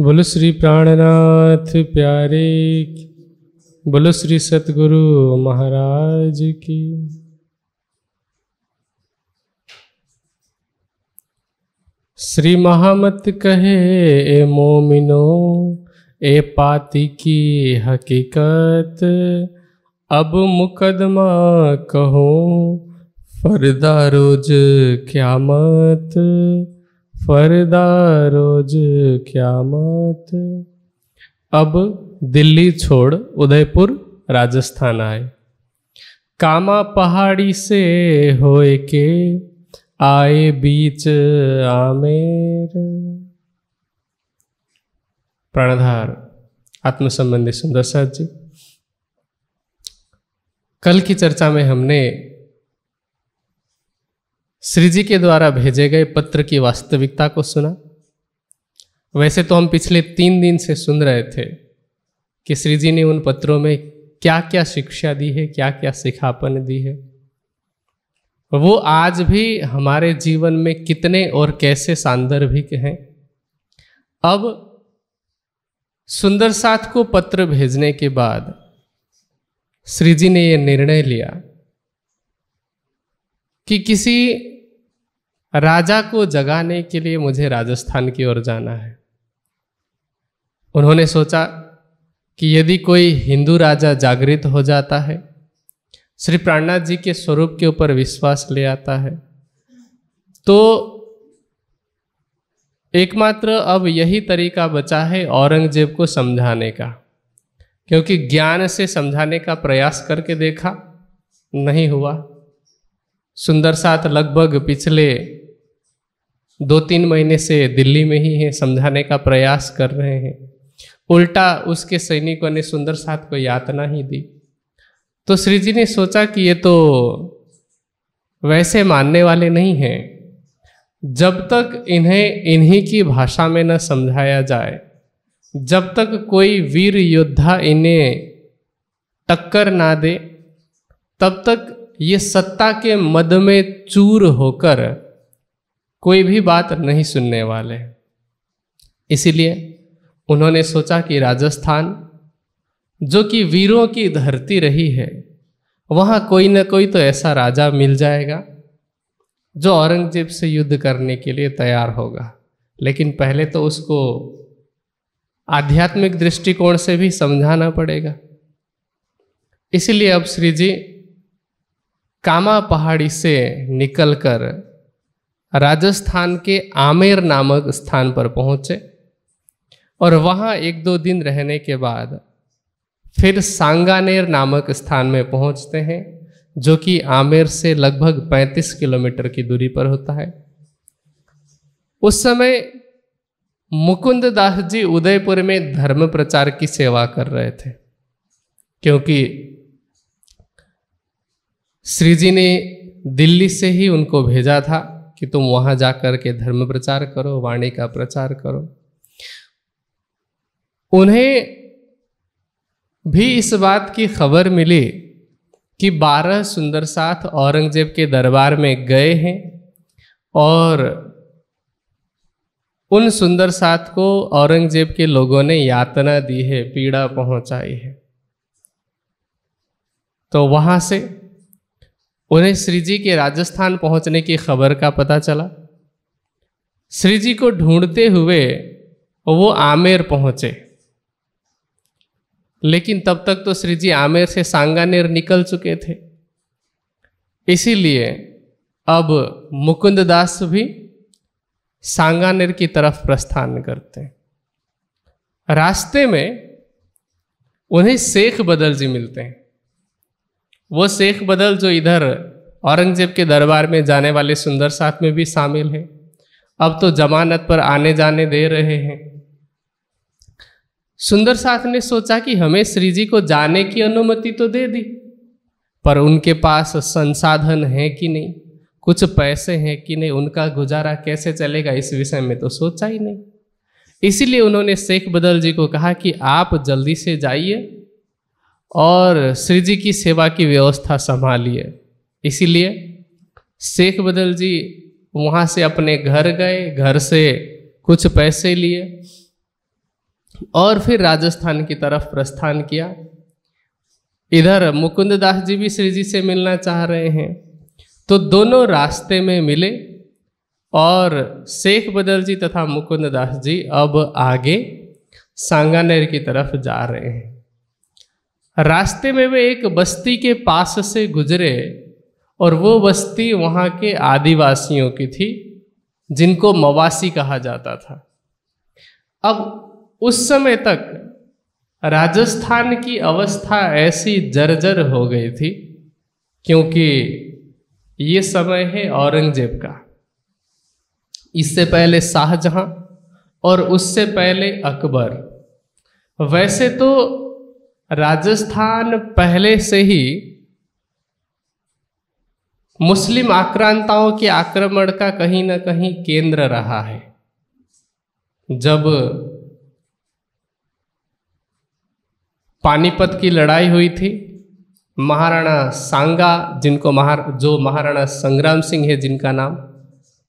बोलो श्री प्राणनाथ प्यारे बोलो श्री सतगुरु महाराज की। श्री महामत कहे, ए मोमिनो, ए पाती की हकीकत, अब मुकदमा कहो, फरदा रोज क्यामत। फरदा रोज क्या मत अब दिल्ली छोड़ उदयपुर, राजस्थान आए। कामा पहाड़ी से होए के, आए बीच आमेर। प्राणधार आत्म संबंधी सुंदर साथ जी। कल की चर्चा में हमने श्री जी के द्वारा भेजे गए पत्र की वास्तविकता को सुना। वैसे तो हम पिछले तीन दिन से सुन रहे थे कि श्री जी ने उन पत्रों में क्या क्या शिक्षा दी है क्या क्या सिखापन दी है। वो आज भी हमारे जीवन में कितने और कैसे सांदर्भिक हैं। अब सुंदर साथ को पत्र भेजने के बाद श्री जी ने यह निर्णय लिया कि किसी राजा को जगाने के लिए मुझे राजस्थान की ओर जाना है। उन्होंने सोचा कि यदि कोई हिंदू राजा जागृत हो जाता है, श्री प्राणनाथ जी के स्वरूप के ऊपर विश्वास ले आता है तो एकमात्र अब यही तरीका बचा है औरंगज़ेब को समझाने का, क्योंकि ज्ञान से समझाने का प्रयास करके देखा, नहीं हुआ। सुंदर साथ लगभग पिछले दो तीन महीने से दिल्ली में ही है, समझाने का प्रयास कर रहे हैं। उल्टा उसके सैनिकों ने सुंदर साथ को यातना ही दी। तो श्री जी ने सोचा कि ये तो वैसे मानने वाले नहीं हैं। जब तक इन्हें इन्हीं की भाषा में न समझाया जाए, जब तक कोई वीर योद्धा इन्हें टक्कर ना दे, तब तक ये सत्ता के मद में चूर होकर कोई भी बात नहीं सुनने वाले। इसीलिए उन्होंने सोचा कि राजस्थान, जो कि वीरों की धरती रही है, वहाँ कोई न कोई तो ऐसा राजा मिल जाएगा, जो औरंगज़ेब से युद्ध करने के लिए तैयार होगा। लेकिन पहले तो उसको आध्यात्मिक दृष्टिकोण से भी समझाना पड़ेगा। इसलिए अब श्री जी कामा पहाड़ी से निकलकर राजस्थान के आमेर नामक स्थान पर पहुँचे और वहाँ एक दो दिन रहने के बाद फिर सांगानेर नामक स्थान में पहुँचते हैं, जो कि आमेर से लगभग 35 किलोमीटर की दूरी पर होता है। उस समय मुकुंद दास जी उदयपुर में धर्म प्रचार की सेवा कर रहे थे, क्योंकि श्री जी ने दिल्ली से ही उनको भेजा था कि तुम वहाँ जाकर के धर्म प्रचार करो, वाणी का प्रचार करो। उन्हें भी इस बात की खबर मिली कि बारह सुंदर साथ औरंगज़ेब के दरबार में गए हैं और उन सुंदर साथ को औरंगज़ेब के लोगों ने यातना दी है, पीड़ा पहुंचाई है। तो वहाँ से उन्हें श्री जी के राजस्थान पहुँचने की खबर का पता चला। श्री जी को ढूंढते हुए वो आमेर पहुँचे। लेकिन तब तक तो श्री जी आमेर से सांगानेर निकल चुके थे। इसीलिए अब मुकुंद दास भी सांगानेर की तरफ़ प्रस्थान करते हैं। रास्ते में उन्हें शेख बदल जी मिलते हैं। वो शेख बदल जो इधर औरंगज़ेब के दरबार में जाने वाले सुंदर साथ में भी शामिल हैं। अब तो जमानत पर आने जाने दे रहे हैं। सुंदर साथ ने सोचा कि हमें श्री जी को जाने की अनुमति तो दे दी, पर उनके पास संसाधन है कि नहीं, कुछ पैसे हैं कि नहीं, उनका गुजारा कैसे चलेगा इस विषय में तो सोचा ही नहीं। इसीलिए उन्होंने शेख बदल जी को कहा कि आप जल्दी से जाइए और श्री जी की सेवा की व्यवस्था संभाली संभालिए। इसीलिए शेख बदल जी वहाँ से अपने घर गए, घर से कुछ पैसे लिए और फिर राजस्थान की तरफ़ प्रस्थान किया। इधर मुकुंद दास जी भी श्री जी से मिलना चाह रहे हैं। तो दोनों रास्ते में मिले और शेख बदल जी तथा मुकुंद दास जी अब आगे सांगानेर की तरफ़ जा रहे हैं। रास्ते में वे एक बस्ती के पास से गुजरे और वो बस्ती वहाँ के आदिवासियों की थी, जिनको मवासी कहा जाता था। अब उस समय तक राजस्थान की अवस्था ऐसी जर्जर हो गई थी, क्योंकि ये समय है औरंगज़ेब का। इससे पहले शाहजहां और उससे पहले अकबर। वैसे तो राजस्थान पहले से ही मुस्लिम आक्रांताओं के आक्रमण का कहीं ना कहीं केंद्र रहा है। जब पानीपत की लड़ाई हुई थी, महाराणा सांगा जिनको महार, जो महाराणा संग्राम सिंह है जिनका नाम,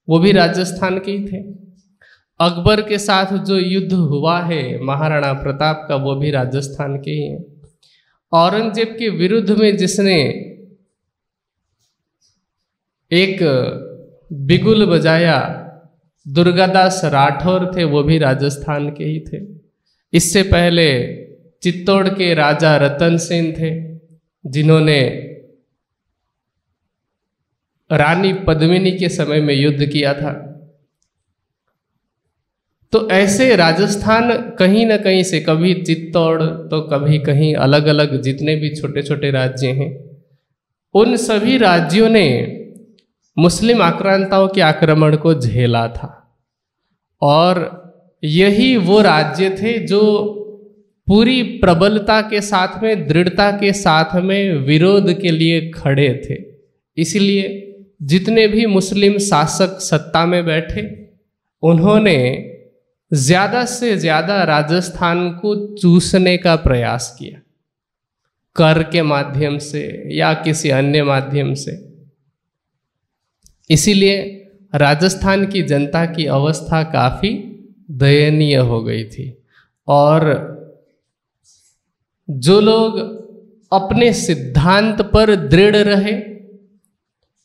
वो भी राजस्थान के ही थे। अकबर के साथ जो युद्ध हुआ है, महाराणा प्रताप का, वो भी राजस्थान के ही है। औरंगज़ेब के विरुद्ध में जिसने एक बिगुल बजाया, दुर्गादास राठौर थे, वो भी राजस्थान के ही थे। इससे पहले चित्तौड़ के राजा रतन सेन थे, जिन्होंने रानी पद्मिनी के समय में युद्ध किया था। तो ऐसे राजस्थान कहीं ना कहीं से कभी चित्तौड़ तो कभी कहीं अलग अलग जितने भी छोटे छोटे राज्य हैं, उन सभी राज्यों ने मुस्लिम आक्रांताओं के आक्रमण को झेला था। और यही वो राज्य थे जो पूरी प्रबलता के साथ में, दृढ़ता के साथ में विरोध के लिए खड़े थे। इसलिए जितने भी मुस्लिम शासक सत्ता में बैठे, उन्होंने ज़्यादा से ज़्यादा राजस्थान को चूसने का प्रयास किया। कर के माध्यम से या किसी अन्य माध्यम से। इसीलिए राजस्थान की जनता की अवस्था काफ़ी दयनीय हो गई थी और जो लोग अपने सिद्धांत पर दृढ़ रहे,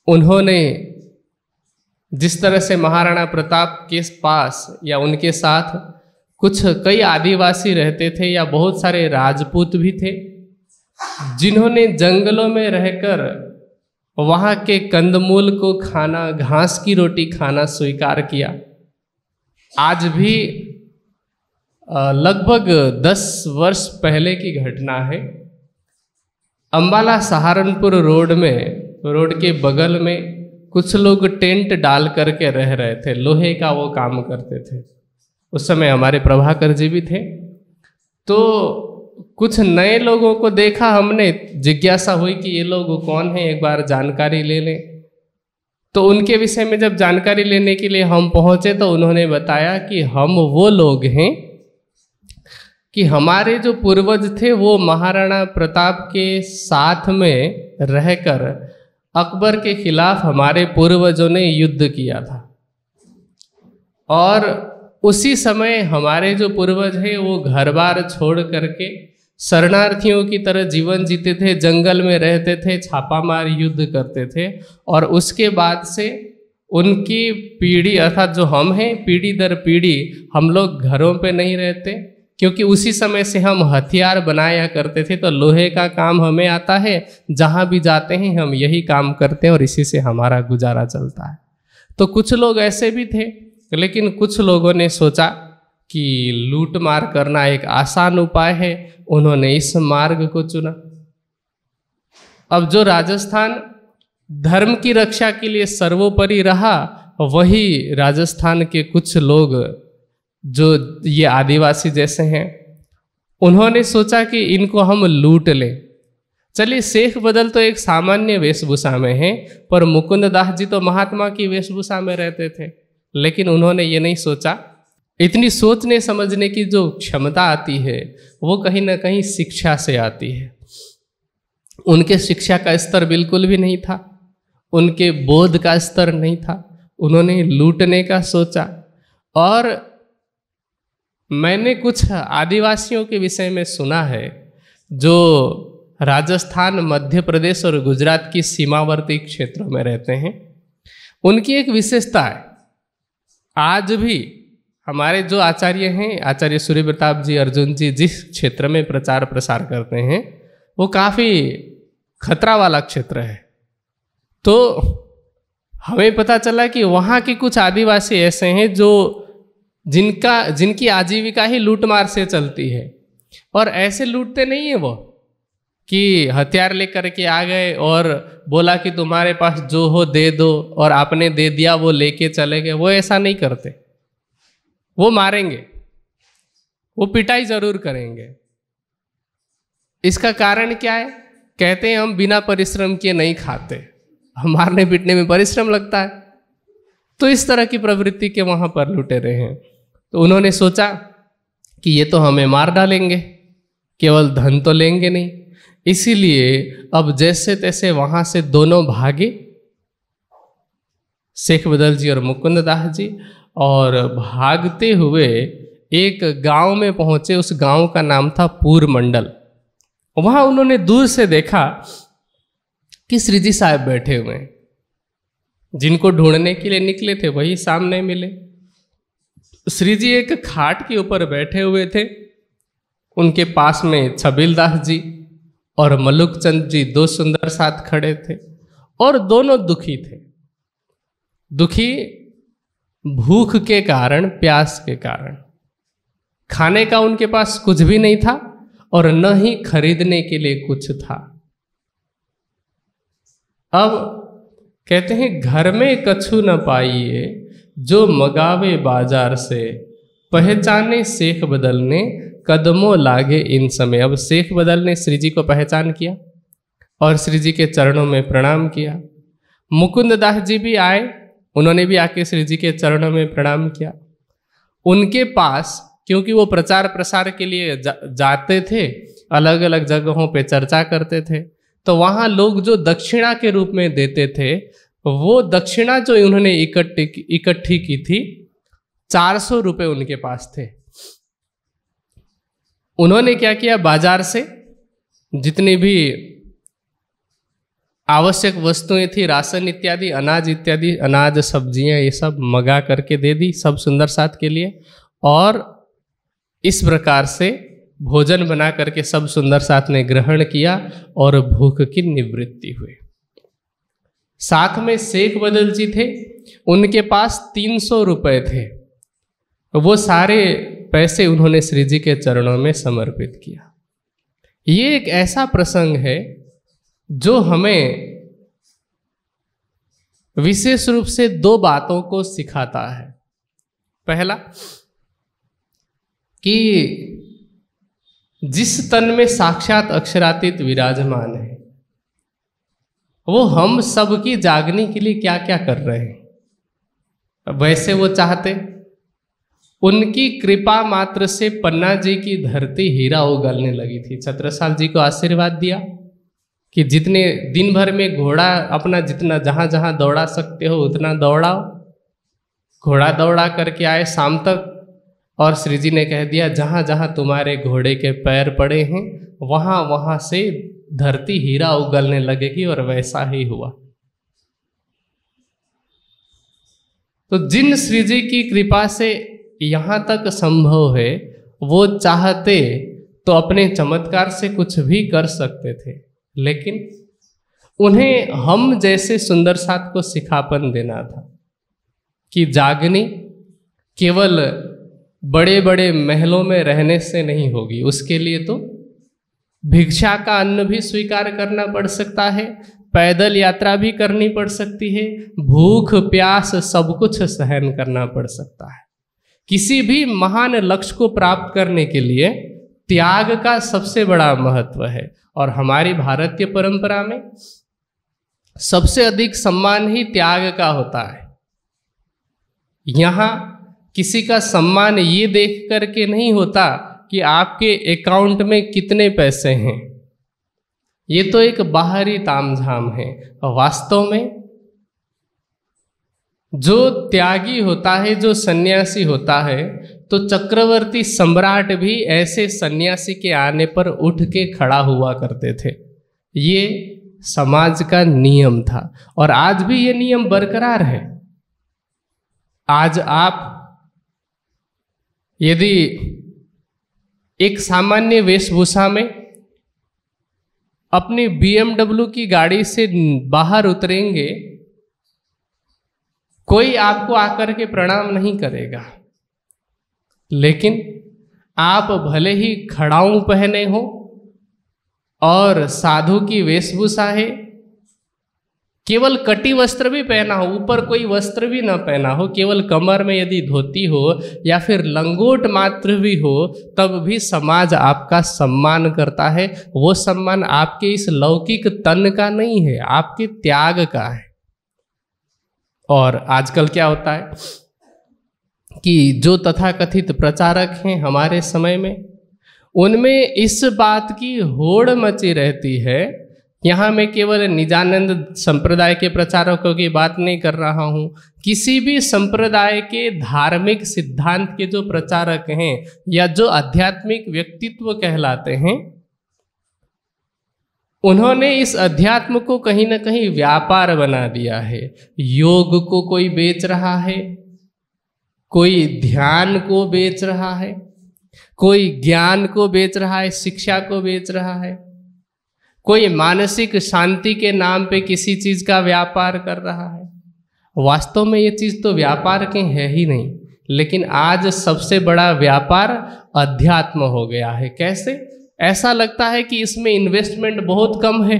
उन्होंने जिस तरह से महाराणा प्रताप के पास या उनके साथ कुछ कई आदिवासी रहते थे या बहुत सारे राजपूत भी थे, जिन्होंने जंगलों में रहकर वहाँ के कंदमूल को खाना, घास की रोटी खाना स्वीकार किया। आज भी लगभग दस वर्ष पहले की घटना है। अंबाला सहारनपुर रोड में, रोड के बगल में कुछ लोग टेंट डाल करके रह रहे थे, लोहे का वो काम करते थे। उस समय हमारे प्रभाकर जी भी थे। तो कुछ नए लोगों को देखा हमने, जिज्ञासा हुई कि ये लोग कौन हैं, एक बार जानकारी ले लें। तो उनके विषय में जब जानकारी लेने के लिए हम पहुँचे तो उन्होंने बताया कि हम वो लोग हैं कि हमारे जो पूर्वज थे, वो महाराणा प्रताप के साथ में रहकर अकबर के खिलाफ हमारे पूर्वजों ने युद्ध किया था। और उसी समय हमारे जो पूर्वज हैं, वो घर बार छोड़ करके शरणार्थियों की तरह जीवन जीते थे, जंगल में रहते थे, छापामार युद्ध करते थे और उसके बाद से उनकी पीढ़ी अर्थात जो हम हैं, पीढ़ी दर पीढ़ी हम लोग घरों पे नहीं रहते। क्योंकि उसी समय से हम हथियार बनाया करते थे तो लोहे का काम हमें आता है। जहाँ भी जाते हैं, हम यही काम करते हैं और इसी से हमारा गुजारा चलता है। तो कुछ लोग ऐसे भी थे, लेकिन कुछ लोगों ने सोचा कि लूट मार करना एक आसान उपाय है। उन्होंने इस मार्ग को चुना। अब जो राजस्थान धर्म की रक्षा के लिए सर्वोपरि रहा, वही राजस्थान के कुछ लोग जो ये आदिवासी जैसे हैं, उन्होंने सोचा कि इनको हम लूट लें। चलिए, शेख बदल तो एक सामान्य वेशभूषा में है, पर मुकुंद दास जी तो महात्मा की वेशभूषा में रहते थे। लेकिन उन्होंने ये नहीं सोचा। इतनी सोचने समझने की जो क्षमता आती है, वो कहीं ना कहीं शिक्षा से आती है। उनके शिक्षा का स्तर बिल्कुल भी नहीं था। उनके बोध का स्तर नहीं था। उन्होंने लूटने का सोचा। और मैंने कुछ आदिवासियों के विषय में सुना है, जो राजस्थान, मध्य प्रदेश और गुजरात की सीमावर्ती क्षेत्रों में रहते हैं। उनकी एक विशेषता है, आज भी हमारे जो आचार्य हैं, आचार्य सूर्य प्रताप जी, अर्जुन जी, जिस क्षेत्र में प्रचार प्रसार करते हैं, वो काफ़ी खतरा वाला क्षेत्र है। तो हमें पता चला कि वहाँ के कुछ आदिवासी ऐसे हैं, जो जिनका, जिनकी आजीविका ही लूटमार से चलती है। और ऐसे लूटते नहीं है वो, कि हथियार लेकर के आ गए और बोला कि तुम्हारे पास जो हो दे दो और आपने दे दिया, वो लेके चले गए। वो ऐसा नहीं करते। वो मारेंगे। वो पिटाई ज़रूर करेंगे। इसका कारण क्या है? कहते हैं, हम बिना परिश्रम किए नहीं खाते। हम मारने पीटने में परिश्रम लगता है। तो इस तरह की प्रवृत्ति के वहाँ पर लुटे रहे हैं। तो उन्होंने सोचा कि ये तो हमें मार डालेंगे, केवल धन तो लेंगे नहीं। इसीलिए अब जैसे तैसे वहाँ से दोनों भागे, शेख बदल जी और मुकुंद दास जी और भागते हुए एक गाँव में पहुँचे, उस गाँव का नाम था पूर मंडल। वहाँ उन्होंने दूर से देखा कि श्रीजी साहब बैठे हुए हैं, जिनको ढूँढने के लिए निकले थे, वही सामने मिले। श्रीजी एक खाट के ऊपर बैठे हुए थे। उनके पास में छबील दास जी और मलुक चंद जी दो सुंदर साथ खड़े थे और दोनों दुखी थे। दुखी भूख के कारण, प्यास के कारण। खाने का उनके पास कुछ भी नहीं था और न ही खरीदने के लिए कुछ था। अब कहते हैं, घर में कछु न पाइए जो मगावे बाज़ार से पहचाने शेख बदलने कदमों लागे इन समय। अब शेख बदल ने श्री जी को पहचान किया और श्री जी के चरणों में प्रणाम किया। मुकुंद दास जी भी आए उन्होंने भी आके श्री जी के चरणों में प्रणाम किया। उनके पास क्योंकि वो प्रचार प्रसार के लिए जा, जाते थे अलग अलग जगहों पे चर्चा करते थे तो वहाँ लोग जो दक्षिणा के रूप में देते थे वो दक्षिणा जो उन्होंने इकट्ठी इकट्ठी की थी, चार सौ रुपये उनके पास थे। उन्होंने क्या किया बाज़ार से? जितनी भी आवश्यक वस्तुएँ थी, राशन इत्यादि, अनाज इत्यादि, अनाज, सब्ज़ियाँ, ये सब मंगा करके दे दी सब सुंदर साथ के लिए। और इस प्रकार से भोजन बना करके सब सुंदर साथ ने ग्रहण किया और भूख की निवृत्ति हुई। साथ में शेख बदल जी थे, उनके पास तीन सौ रुपये थे। वो सारे पैसे उन्होंने श्री जी के चरणों में समर्पित किया। ये एक ऐसा प्रसंग है, जो हमें विशेष रूप से दो बातों को सिखाता है। पहला, कि जिस तन में साक्षात अक्षरातीत विराजमान है वो हम सबकी जागने के लिए क्या क्या कर रहे हैं? वैसे वो चाहते, उनकी कृपा मात्र से पन्ना जी की धरती हीरा उगलने लगी थी। छत्रसाल जी को आशीर्वाद दिया कि जितने दिन भर में घोड़ा अपना जितना जहाँ जहाँ दौड़ा सकते हो, उतना दौड़ाओ। घोड़ा दौड़ा करके आए शाम तक और श्री जी ने कह दिया, जहाँ जहाँ तुम्हारे घोड़े के पैर पड़े हैं, वहाँ वहाँ से धरती हीरा उगलने लगेगी और वैसा ही हुआ। तो जिन श्री जी की कृपा से यहाँ तक संभव है, वो चाहते तो अपने चमत्कार से कुछ भी कर सकते थे, लेकिन उन्हें हम जैसे सुंदर साथ को सिखापन देना था कि जागनी केवल बड़े बड़े महलों में रहने से नहीं होगी, उसके लिए तो भिक्षा का अन्न भी स्वीकार करना पड़ सकता है, पैदल यात्रा भी करनी पड़ सकती है, भूख, प्यास सब कुछ सहन करना पड़ सकता है। किसी भी महान लक्ष्य को प्राप्त करने के लिए त्याग का सबसे बड़ा महत्व है और हमारी भारतीय परंपरा में सबसे अधिक सम्मान ही त्याग का होता है। यहाँ किसी का सम्मान ये देख करके नहीं होता कि आपके अकाउंट में कितने पैसे हैं? ये तो एक बाहरी तामझाम है। वास्तव में जो त्यागी होता है, जो सन्यासी होता है तो चक्रवर्ती सम्राट भी ऐसे सन्यासी के आने पर उठ के खड़ा हुआ करते थे। ये समाज का नियम था और आज भी ये नियम बरकरार है। आज आप यदि एक सामान्य वेशभूषा में अपनी बीएमडब्ल्यू की गाड़ी से बाहर उतरेंगे, कोई आपको आकर के प्रणाम नहीं करेगा। लेकिन आप भले ही खड़ाऊ पहने हो और साधु की वेशभूषा है केवल कटी वस्त्र भी पहना हो, ऊपर कोई वस्त्र भी ना पहना हो, केवल कमर में यदि धोती हो या फिर लंगोट मात्र भी हो, तब भी समाज आपका सम्मान करता है। वो सम्मान आपके इस लौकिक तन का नहीं है, आपके त्याग का है। और आजकल क्या होता है कि जो तथाकथित प्रचारक हैं हमारे समय में, उनमें इस बात की होड़ मची रहती है यहाँ मैं केवल निजानंद संप्रदाय के प्रचारकों की बात नहीं कर रहा हूँ। किसी भी संप्रदाय के धार्मिक सिद्धांत के जो प्रचारक हैं या जो आध्यात्मिक व्यक्तित्व कहलाते हैं, उन्होंने इस अध्यात्म को कहीं ना कहीं व्यापार बना दिया है। योग को कोई बेच रहा है, कोई ध्यान को बेच रहा है, कोई ज्ञान को बेच रहा है, शिक्षा को बेच रहा है कोई मानसिक शांति के नाम पे किसी चीज़ का व्यापार कर रहा है? वास्तव में ये चीज़ तो व्यापार के है ही नहीं, लेकिन आज सबसे बड़ा व्यापार अध्यात्म हो गया है। कैसे? ऐसा लगता है कि इसमें इन्वेस्टमेंट बहुत कम है,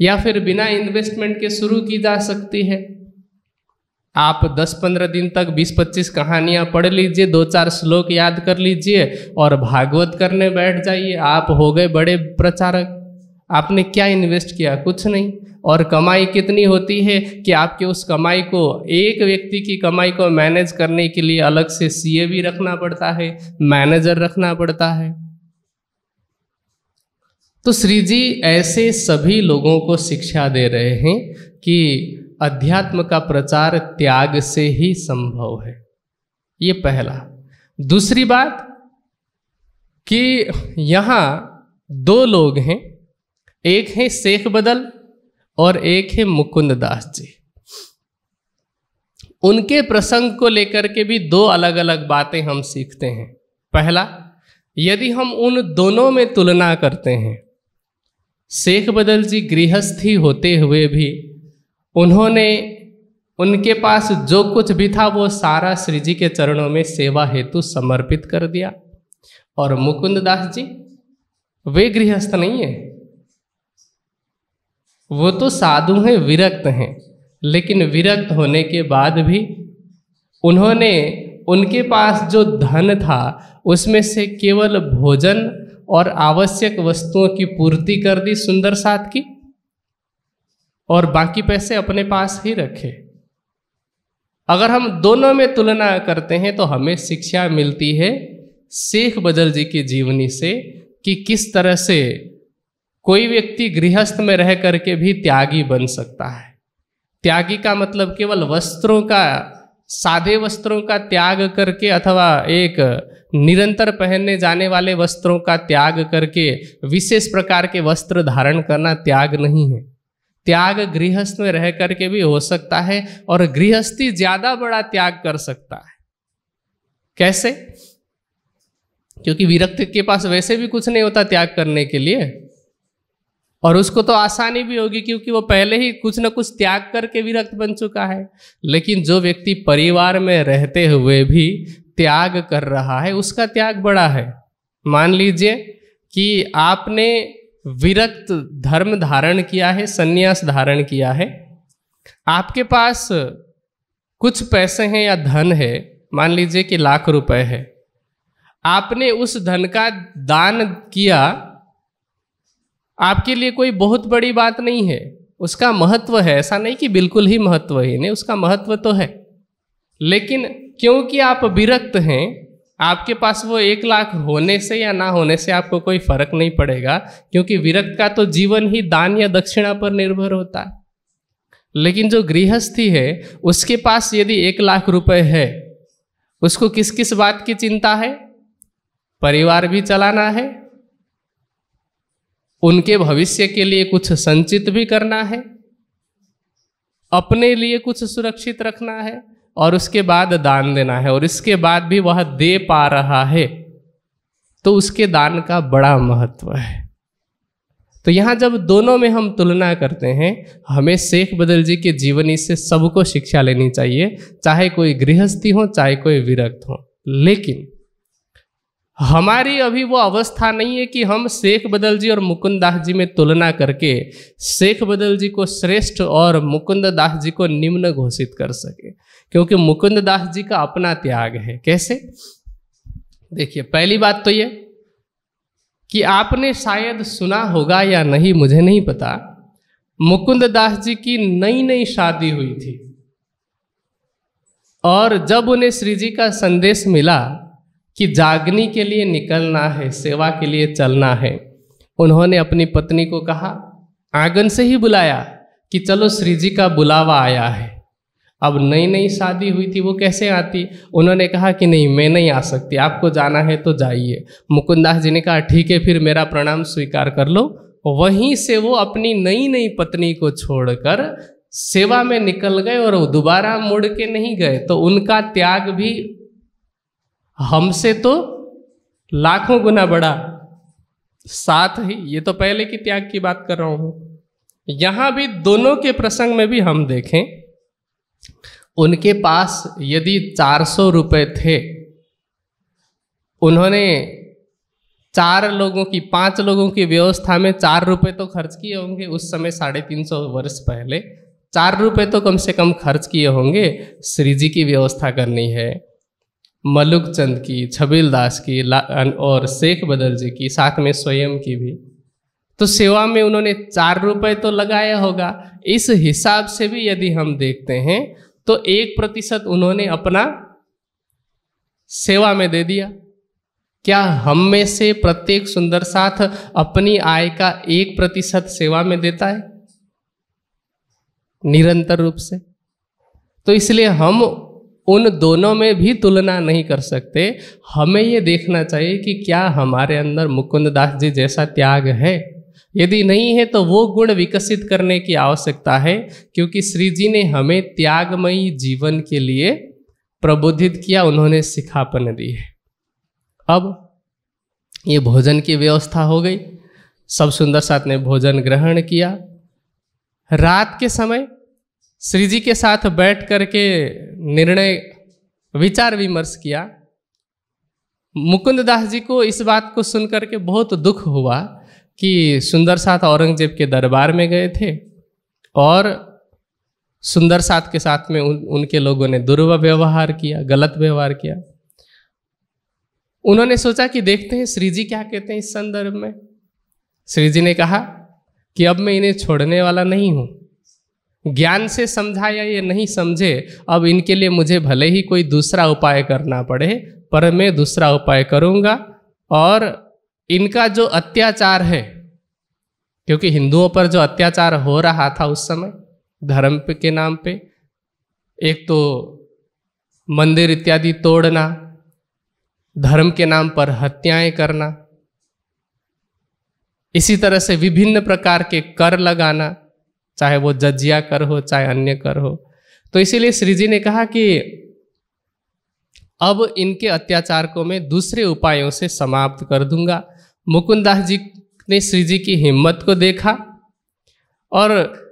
या फिर बिना इन्वेस्टमेंट के शुरू की जा सकती है। आप 10-15 दिन तक 20-25 कहानियाँ पढ़ लीजिए दो चार श्लोक याद कर लीजिए और भागवत करने बैठ जाइए। आप हो गए बड़े प्रचारक। आपने क्या इन्वेस्ट किया? कुछ नहीं। और कमाई कितनी होती है कि आपके उस कमाई को एक व्यक्ति की कमाई को मैनेज करने के लिए अलग से सीए भी रखना पड़ता है मैनेजर रखना पड़ता है। तो श्री जी, ऐसे सभी लोगों को शिक्षा दे रहे हैं कि अध्यात्म का प्रचार त्याग से ही संभव है। ये पहला। दूसरी बात कि यहाँ दो लोग हैं। एक है शेख बदल और एक है मुकुंद दास जी। उनके प्रसंग को लेकर के भी दो अलग अलग बातें हम सीखते हैं। पहला, यदि हम उन दोनों में तुलना करते हैं, शेख बदल जी गृहस्थी होते हुए भी, उन्होंने उनके पास जो कुछ भी था, वो सारा श्री जी के चरणों में सेवा हेतु समर्पित कर दिया। और मुकुंद दास जी, वे गृहस्थ नहीं है। वो तो साधु हैं, विरक्त हैं। लेकिन विरक्त होने के बाद भी उन्होंने उनके पास जो धन था, उसमें से केवल भोजन और आवश्यक वस्तुओं की पूर्ति कर दी सुंदर साथ की, और बाकी पैसे अपने पास ही रखे। अगर हम दोनों में तुलना करते हैं तो हमें शिक्षा मिलती है, शेख बदल जी की जीवनी से, कि किस तरह से कोई व्यक्ति गृहस्थ में रह करके भी त्यागी बन सकता है। त्यागी का मतलब केवल वस्त्रों का, सादे वस्त्रों का त्याग करके अथवा एक निरंतर पहनने जाने वाले वस्त्रों का त्याग करके विशेष प्रकार के वस्त्र धारण करना त्याग नहीं है। त्याग गृहस्थ में रह करके भी हो सकता है और गृहस्थी ज़्यादा बड़ा त्याग कर सकता है। कैसे? क्योंकि विरक्त के पास वैसे भी कुछ नहीं होता त्याग करने के लिए। और उसको तो आसानी भी होगी क्योंकि वो पहले ही कुछ ना कुछ त्याग करके विरक्त बन चुका है। लेकिन जो व्यक्ति परिवार में रहते हुए भी त्याग कर रहा है, उसका त्याग बड़ा है। मान लीजिए कि आपने विरक्त धर्म धारण किया है, सन्यास धारण किया है, आपके पास कुछ पैसे हैं या धन है, मान लीजिए कि लाख रुपए है, आपने उस धन का दान किया आपके लिए कोई बहुत बड़ी बात नहीं है। उसका महत्व है। ऐसा नहीं कि बिल्कुल ही महत्व ही नहीं, उसका महत्व तो है। लेकिन क्योंकि आप विरक्त हैं, आपके पास वो एक लाख होने से या ना होने से आपको कोई फ़र्क नहीं पड़ेगा, क्योंकि विरक्त का तो जीवन ही दान या दक्षिणा पर निर्भर होता है। लेकिन जो गृहस्थी है, उसके पास यदि एक लाख रुपए है, उसको किस किस बात की चिंता है? परिवार भी चलाना है उनके भविष्य के लिए कुछ संचित भी करना है, अपने लिए कुछ सुरक्षित रखना है, और उसके बाद दान देना है, और इसके बाद भी वह दे पा रहा है तो उसके दान का बड़ा महत्व है। तो यहाँ जब दोनों में हम तुलना करते हैं, हमें शेख बदल जी के जीवनी से सबको शिक्षा लेनी चाहिए, चाहे कोई गृहस्थी हो, चाहे कोई विरक्त हो। लेकिन हमारी अभी वो अवस्था नहीं है कि हम शेख बदल जी और मुकुंद दास जी में तुलना करके शेख बदल जी को श्रेष्ठ और मुकुंद दास जी को निम्न घोषित कर सके। क्योंकि मुकुंद दास जी का अपना त्याग है। कैसे? देखिए, पहली बात तो ये कि आपने शायद सुना होगा या नहीं, मुझे नहीं पता। मुकुंद दास जी की नई नई शादी हुई थी। और जब उन्हें श्री जी का संदेश मिला कि जागनी के लिए निकलना है, सेवा के लिए चलना है। उन्होंने अपनी पत्नी को कहा, आँगन से ही बुलाया कि चलो श्री जी का बुलावा आया है। अब नई नई शादी हुई थी, वो कैसे आती? उन्होंने कहा कि, नहीं, मैं नहीं आ सकती, आपको जाना है तो जाइए। मुकुंदास जी ने कहा, ठीक है, फिर मेरा प्रणाम स्वीकार कर लो। वहीं से वो अपनी नई नई पत्नी को छोड़कर सेवा में निकल गए और दोबारा मुड़ के नहीं गए। तो उनका त्याग भी हमसे तो लाखों गुना बड़ा। साथ ही, ये तो पहले की त्याग की बात कर रहा हूँ। यहाँ भी दोनों के प्रसंग में भी हम देखें, उनके पास यदि चार सौ रुपये थे, उन्होंने चार लोगों की, पाँच लोगों की व्यवस्था में चार रुपए तो खर्च किए होंगे, उस समय साढ़े तीन सौ वर्ष पहले। चार रुपए तो कम से कम खर्च किए होंगे श्री जी की व्यवस्था करनी है। मलुक चंद की, छबील दास की और शेख बदल जी की, साथ में स्वयं की भी। तो सेवा में उन्होंने चार रुपए तो लगाया होगा। इस हिसाब से भी यदि हम देखते हैं तो एक प्रतिशत उन्होंने अपना सेवा में दे दिया। क्या हम में से प्रत्येक सुंदर साथ अपनी आय का एक प्रतिशत सेवा में देता है? निरंतर रूप से। तो इसलिए हम उन दोनों में भी तुलना नहीं कर सकते। हमें ये देखना चाहिए कि क्या हमारे अंदर मुकुंद दास जी जैसा त्याग है। यदि नहीं है तो वो गुण विकसित करने की आवश्यकता है, क्योंकि श्री जी ने हमें त्यागमयी जीवन के लिए प्रबोधित किया, उन्होंने सिखापन दी है। अब ये भोजन की व्यवस्था हो गई। सब सुंदर साथ ने भोजन ग्रहण किया। रात के समय श्री जी के साथ बैठ करके निर्णय विचार विमर्श किया। मुकुंद दास जी को इस बात को सुनकर के बहुत दुख हुआ कि सुंदर साथ औरंगज़ेब के दरबार में गए थे और सुंदर साथ के साथ में उन, उनके लोगों ने दुर्व्यवहार किया गलत व्यवहार किया। उन्होंने सोचा कि देखते हैं श्री जी क्या कहते हैं इस संदर्भ में। श्री जी ने कहा कि अब मैं इन्हें छोड़ने वाला नहीं हूँ। ज्ञान से समझाया ये नहीं समझे, अब इनके लिए मुझे भले ही कोई दूसरा उपाय करना पड़े, पर मैं दूसरा उपाय करूँगा। और इनका जो अत्याचार है, क्योंकि हिंदुओं पर जो अत्याचार हो रहा था उस समय, धर्म के नाम पे, एक तो मंदिर इत्यादि तोड़ना, धर्म के नाम पर हत्याएँ करना, इसी तरह से विभिन्न प्रकार के कर लगाना चाहे वो जजिया कर हो, चाहे अन्य कर हो। तो इसीलिए श्री जी ने कहा कि अब इनके अत्याचार को मैं दूसरे उपायों से समाप्त कर दूँगा। मुकुंदास जी ने श्री जी की हिम्मत को देखा और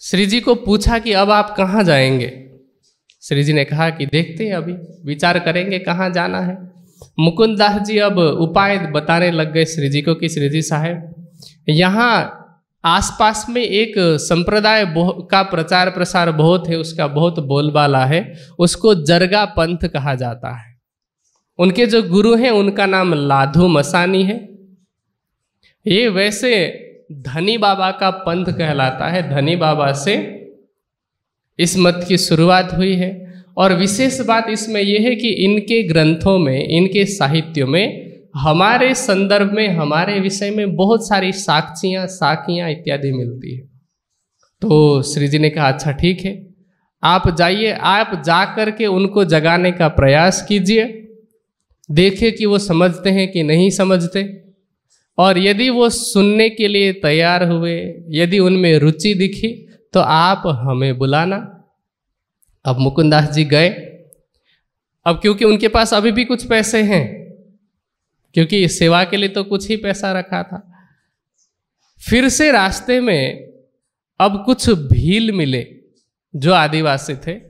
श्री जी को पूछा कि अब आप कहाँ जाएँगे? श्री जी ने कहा कि देखते हैं अभी, विचार करेंगे कहाँ जाना है। मुकुंदास जी अब उपाय बताने लग गए श्री जी को कि श्री जी साहेब, यहाँ आसपास में एक संप्रदाय का प्रचार प्रसार बहुत है, उसका बहुत बोलबाला है, उसको जरगा पंथ कहा जाता है। उनके जो गुरु हैं, उनका नाम लाधु मसानी है। ये वैसे धनी बाबा का पंथ कहलाता है। धनी बाबा से इस मत की शुरुआत हुई है। और विशेष बात इसमें यह है कि इनके ग्रंथों में, इनके साहित्य में हमारे संदर्भ में, हमारे विषय में बहुत सारी साक्षियाँ, साखियाँ इत्यादि मिलती है। तो श्री जी ने कहा अच्छा ठीक है। आप जाइए, आप जा कर के उनको जगाने का प्रयास कीजिए। देखें कि वो समझते हैं कि नहीं समझते। और यदि वो सुनने के लिए तैयार हुए, यदि उनमें रुचि दिखी तो आप हमें बुलाना। अब मुकुंदास जी गए। अब क्योंकि उनके पास अभी भी कुछ पैसे हैं क्योंकि सेवा के लिए तो कुछ ही पैसा रखा था। फिर से रास्ते में अब कुछ भील मिले जो आदिवासी थे।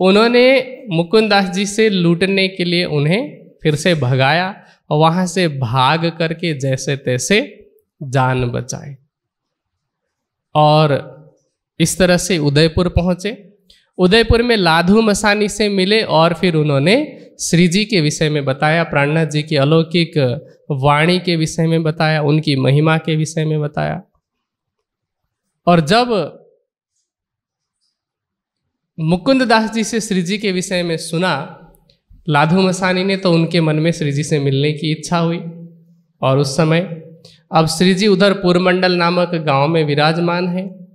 उन्होंने मुकुंदास जी से लूटने के लिए उन्हें फिर से भगाया और वहाँ से भाग करके जैसे तैसे जान बचाए और इस तरह से उदयपुर पहुँचे। उदयपुर में लाधु मसानी से मिले और फिर उन्होंने श्री जी के विषय में बताया, प्राणनाथ जी की अलौकिक वाणी के विषय में बताया, उनकी महिमा के विषय में बताया। और जब मुकुंद दास जी से श्री जी के विषय में सुना लाधु मसानी ने तो उनके मन में श्री जी से मिलने की इच्छा हुई। और उस समय, अब श्री जी उधर पूर्वमंडल नामक गाँव में विराजमान है।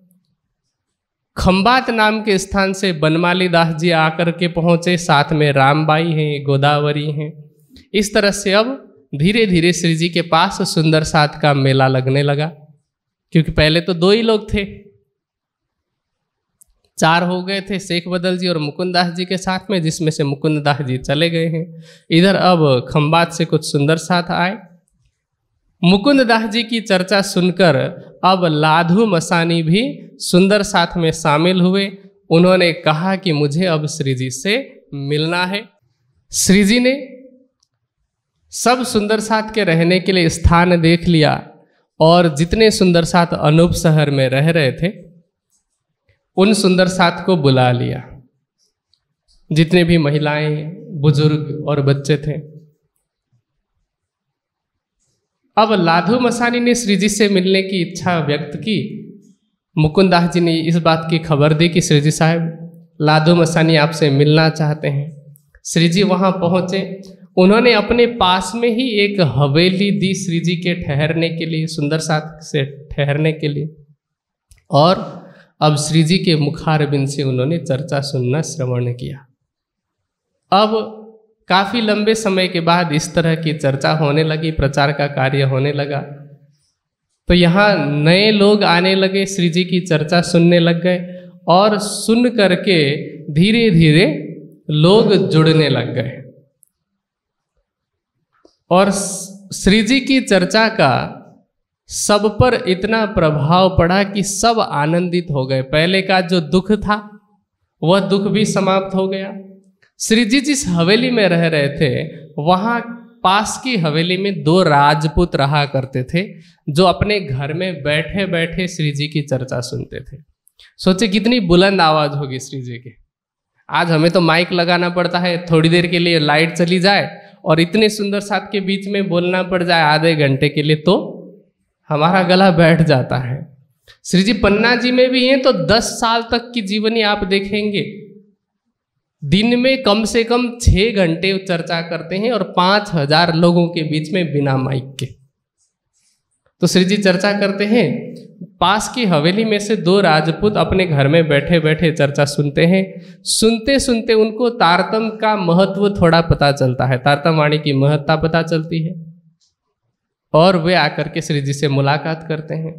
खम्बात नाम के स्थान से बनमाली दास जी आकर के पहुँचे। साथ में रामबाई हैं, गोदावरी हैं। इस तरह से अब धीरे धीरे श्री जी के पास सुंदर साथ का मेला लगने लगा। क्योंकि पहले तो दो ही लोग थे। चार हो गए थे शेख बदल जी और मुकुंद दास जी के साथ में, जिसमें से मुकुंद दास जी चले गए हैं। इधर अब खम्बात से कुछ सुंदर साथ आए। मुकुंद दास जी की चर्चा सुनकर अब लाधु मसानी भी सुंदर साथ में शामिल हुए। उन्होंने कहा कि मुझे अब श्री जी से मिलना है। श्री जी ने सब सुंदर साथ के रहने के लिए स्थान देख लिया और जितने सुंदर साथ अनूप शहर में रह रहे थे, उन सुंदर साथ को बुला लिया। जितने भी महिलाएँ, बुज़ुर्ग और बच्चे थे अब लाधु मसानी ने श्री जी से मिलने की इच्छा व्यक्त की। मुकुंदास जी ने इस बात की खबर दी कि श्री जी साहब, लाधु मसानी आपसे मिलना चाहते हैं। श्री जी वहाँ पहुँचे। उन्होंने अपने पास में ही एक हवेली दी श्री जी के ठहरने के लिए, सुंदर साथ से ठहरने के लिए। और अब श्री जी के मुखारबिंद से उन्होंने चर्चा सुनना श्रवण किया। अब काफ़ी लंबे समय के बाद इस तरह की चर्चा होने लगी, प्रचार का कार्य होने लगा। तो यहाँ नए लोग आने लगे, श्री जी की चर्चा सुनने लग गए और सुन करके धीरे धीरे लोग जुड़ने लग गए। और श्री जी की चर्चा का सब पर इतना प्रभाव पड़ा कि सब आनंदित हो गए। पहले का जो दुख था, वह दुख भी समाप्त हो गया। श्री जी जिस हवेली में रह रहे थे, वहाँ पास की हवेली में दो राजपूत रहा करते थे, जो अपने घर में बैठे बैठे श्री जी की चर्चा सुनते थे। सोचे कितनी बुलंद आवाज़ होगी श्री जी की। आज हमें तो माइक लगाना पड़ता है, थोड़ी देर के लिए लाइट चली जाए और इतने सुंदर साथ के बीच में बोलना पड़ जाए आधे घंटे के लिए तो हमारा गला बैठ जाता है। श्री जी पन्ना जी में भी हैं तो दस साल तक की जीवनी आप देखेंगे। दिन में कम से कम छः घंटे चर्चा करते हैं और पाँच हज़ार लोगों के बीच में बिना माइक के। तो श्री जी चर्चा करते हैं, पास की हवेली में से दो राजपूत अपने घर में बैठे बैठे चर्चा सुनते हैं। सुनते सुनते उनको तारतम का महत्व थोड़ा पता चलता है, तारतम वाणी की महत्ता पता चलती है। और वे आकर के श्री जी से मुलाकात करते हैं।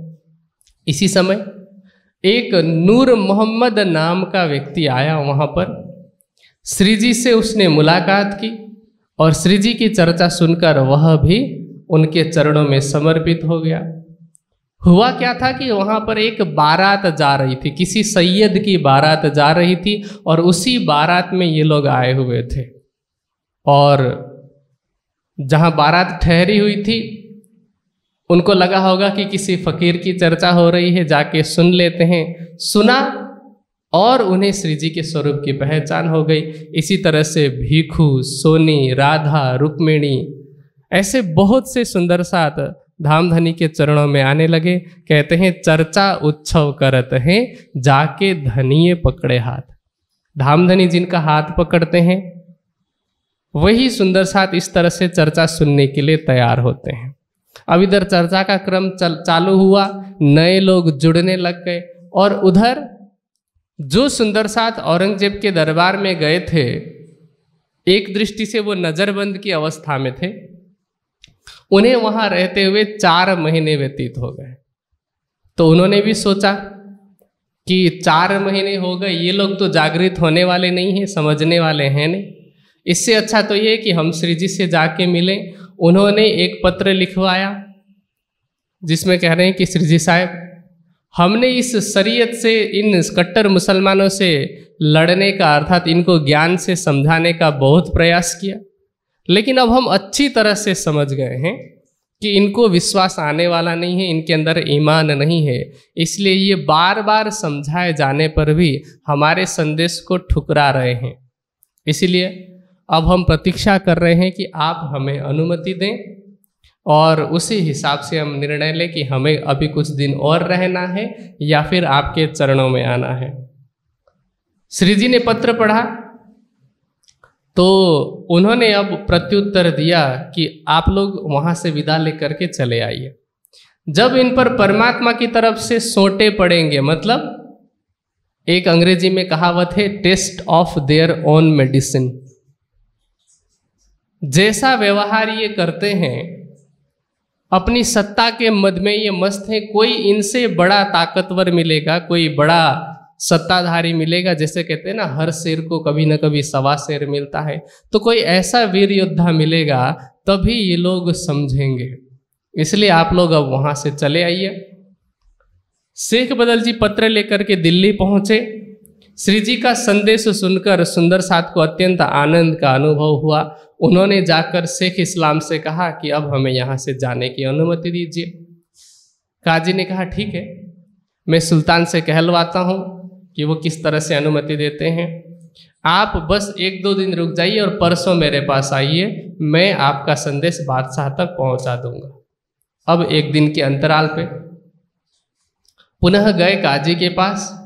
इसी समय एक नूर मोहम्मद नाम का व्यक्ति आया वहाँ पर। श्री जी से उसने मुलाकात की और श्री जी की चर्चा सुनकर वह भी उनके चरणों में समर्पित हो गया। हुआ क्या था कि वहाँ पर एक बारात जा रही थी, किसी सैयद की बारात जा रही थी और उसी बारात में ये लोग आए हुए थे। और जहाँ बारात ठहरी हुई थी, उनको लगा होगा कि किसी फकीर की चर्चा हो रही है, जाके सुन लेते हैं। सुना और उन्हें श्री जी के स्वरूप की पहचान हो गई। इसी तरह से भीखू, सोनी, राधा, रुक्मिणी ऐसे बहुत से सुंदर साथ धामधनी के चरणों में आने लगे। कहते हैं, चर्चा उत्सव करत हैं, जाके धनिये पकड़े हाथ। धामधनी जिनका हाथ पकड़ते हैं, वही सुंदर साथ इस तरह से चर्चा सुनने के लिए तैयार होते हैं। अब इधर चर्चा का क्रम चल, चालू हुआ, नए लोग जुड़ने लग गए और उधर जो सुंदर साथ औरंगज़ेब के दरबार में गए थे, एक दृष्टि से वो नज़रबंद की अवस्था में थे। उन्हें वहाँ रहते हुए चार महीने व्यतीत हो गए। तो उन्होंने भी सोचा कि चार महीने हो गए, ये लोग तो जागृत होने वाले नहीं हैं, समझने वाले हैं नहीं। इससे अच्छा तो ये कि हम श्री जी से जाके मिलें। उन्होंने एक पत्र लिखवाया, जिसमें कह रहे हैं कि श्री जी साहब हमने इस शरीयत से, इन कट्टर मुसलमानों से लड़ने का, अर्थात इनको ज्ञान से समझाने का बहुत प्रयास किया। लेकिन अब हम अच्छी तरह से समझ गए हैं कि इनको विश्वास आने वाला नहीं है, इनके अंदर ईमान नहीं है। इसलिए ये बार बार समझाए जाने पर भी हमारे संदेश को ठुकरा रहे हैं। इसलिए अब हम प्रतीक्षा कर रहे हैं कि आप हमें अनुमति दें। और उसी हिसाब से हम निर्णय लें कि हमें अभी कुछ दिन और रहना है या फिर आपके चरणों में आना है। श्री जी ने पत्र पढ़ा तो उन्होंने अब प्रत्युत्तर दिया कि आप लोग वहाँ से विदा लेकर के चले आइए। जब इन पर परमात्मा की तरफ़ से सोटे पड़ेंगे मतलब एक अंग्रेज़ी में कहावत है taste of their own medicine जैसा व्यवहार ये करते हैं अपनी सत्ता के मद में ये मस्त है, कोई इनसे बड़ा ताकतवर मिलेगा, कोई बड़ा सत्ताधारी मिलेगा, जैसे कहते हैं ना, हर शेर को कभी ना कभी सवा शेर मिलता है। तो कोई ऐसा वीर योद्धा मिलेगा, तभी ये लोग समझेंगे। इसलिए आप लोग अब वहाँ से चले आइए। शेख बदल जी पत्र लेकर के दिल्ली पहुँचे। श्री जी का संदेश सुनकर सुंदर साथ को अत्यंत आनंद का अनुभव हुआ। उन्होंने जाकर शेख इस्लाम से कहा कि अब हमें यहाँ से जाने की अनुमति दीजिए। काजी ने कहा, ठीक है, मैं सुल्तान से कहलवाता हूँ कि वो किस तरह से अनुमति देते हैं। आप बस एक दो दिन रुक जाइए और परसों मेरे पास आइए, मैं आपका संदेश बादशाह तक पहुँचा दूँगा। अब एक दिन के अंतराल पे। पुनः गए काजी के पास।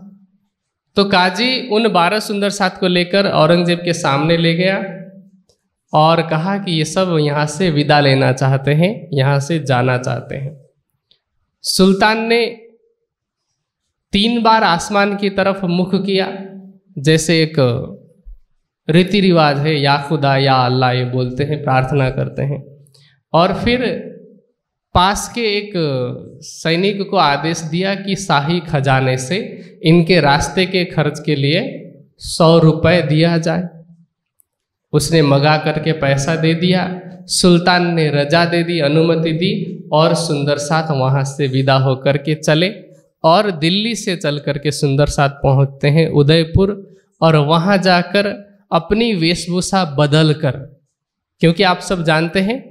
तो काजी उन बारह सुंदर साथ को लेकर औरंगज़ेब के सामने ले गया और कहा कि ये सब यहाँ से विदा लेना चाहते हैं, यहाँ से जाना चाहते हैं। सुल्तान ने तीन बार आसमान की तरफ़ मुख किया, जैसे एक रीति रिवाज है, या खुदा या अल्लाह ये बोलते हैं, प्रार्थना करते हैं। और फिर पास के एक सैनिक को आदेश दिया कि शाही खजाने से इनके रास्ते के खर्च के लिए सौ रुपये दिया जाए। उसने मगा करके पैसा दे दिया, सुल्तान ने रजा दे दी, अनुमति दी और सुंदर साथ वहाँ से विदा होकर के चले और दिल्ली से चल करके सुंदर साथ पहुँचते हैं उदयपुर और वहाँ जाकर अपनी वेशभूषा बदल कर। क्योंकि आप सब जानते हैं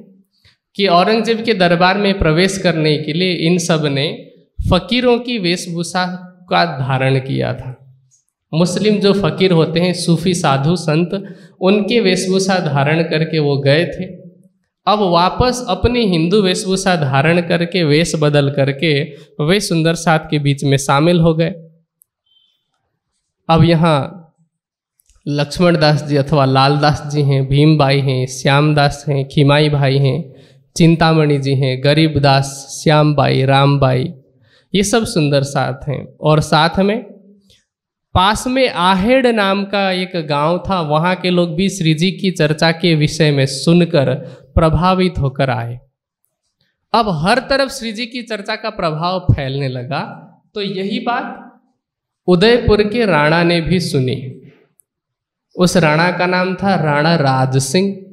कि औरंगज़ेब के दरबार में प्रवेश करने के लिए इन सबने फकीरों की वेशभूषा का धारण किया था। मुस्लिम जो फकीर होते हैं, सूफी, साधु, संत, उनके वेशभूषा धारण करके वो गए थे। अब वापस अपनी हिंदू वेशभूषा धारण करके, वेश बदल करके वे सुंदर साथ के बीच में शामिल हो गए। अब यहाँ लक्ष्मण दास जी अथवा लाल दास जी हैं भीम भाई हैं श्यामदास हैं, खिमाई भाई हैं चिंतामणि जी हैं, गरीबदास, श्यामबाई, रामबाई, ये सब सुंदर साथ हैं। और साथ में पास में आहेड़ नाम का एक गाँव था, वहाँ के लोग भी श्री जी की चर्चा के विषय में सुनकर प्रभावित होकर आए। अब हर तरफ़ श्री जी की चर्चा का प्रभाव फैलने लगा तो यही बात उदयपुर के राणा ने भी सुनी। उस राणा का नाम था राणा राज सिंह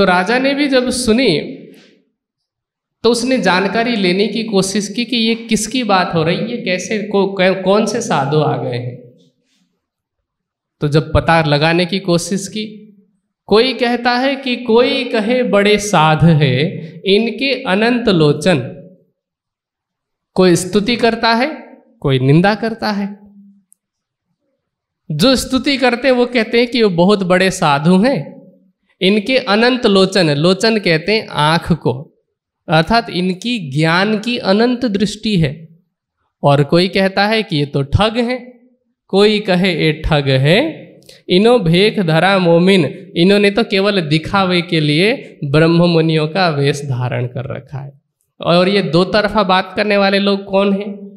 तो राजा ने भी जब सुनी तो उसने जानकारी लेने की कोशिश की कि ये किसकी बात हो रही है कैसे को, कौन से साधु आ गए हैं। तो जब पता लगाने की कोशिश की कोई कहता है कि कोई कहे बड़े साध है इनके अनंत लोचन। कोई स्तुति करता है कोई निंदा करता है। जो स्तुति करते वो कहते हैं कि वो बहुत बड़े साधु हैं। इनके अनंत लोचन लोचन कहते हैं आँख को। अर्थात इनकी ज्ञान की अनंत दृष्टि है। और कोई कहता है कि ये तो ठग है। कोई कहे, ये ठग है। इनो भेख धरा मोमिन। इन्होंने तो केवल दिखावे के लिए ब्रह्म मुनियों का वेश धारण कर रखा है। और ये दो तरफा बात करने वाले लोग कौन हैं?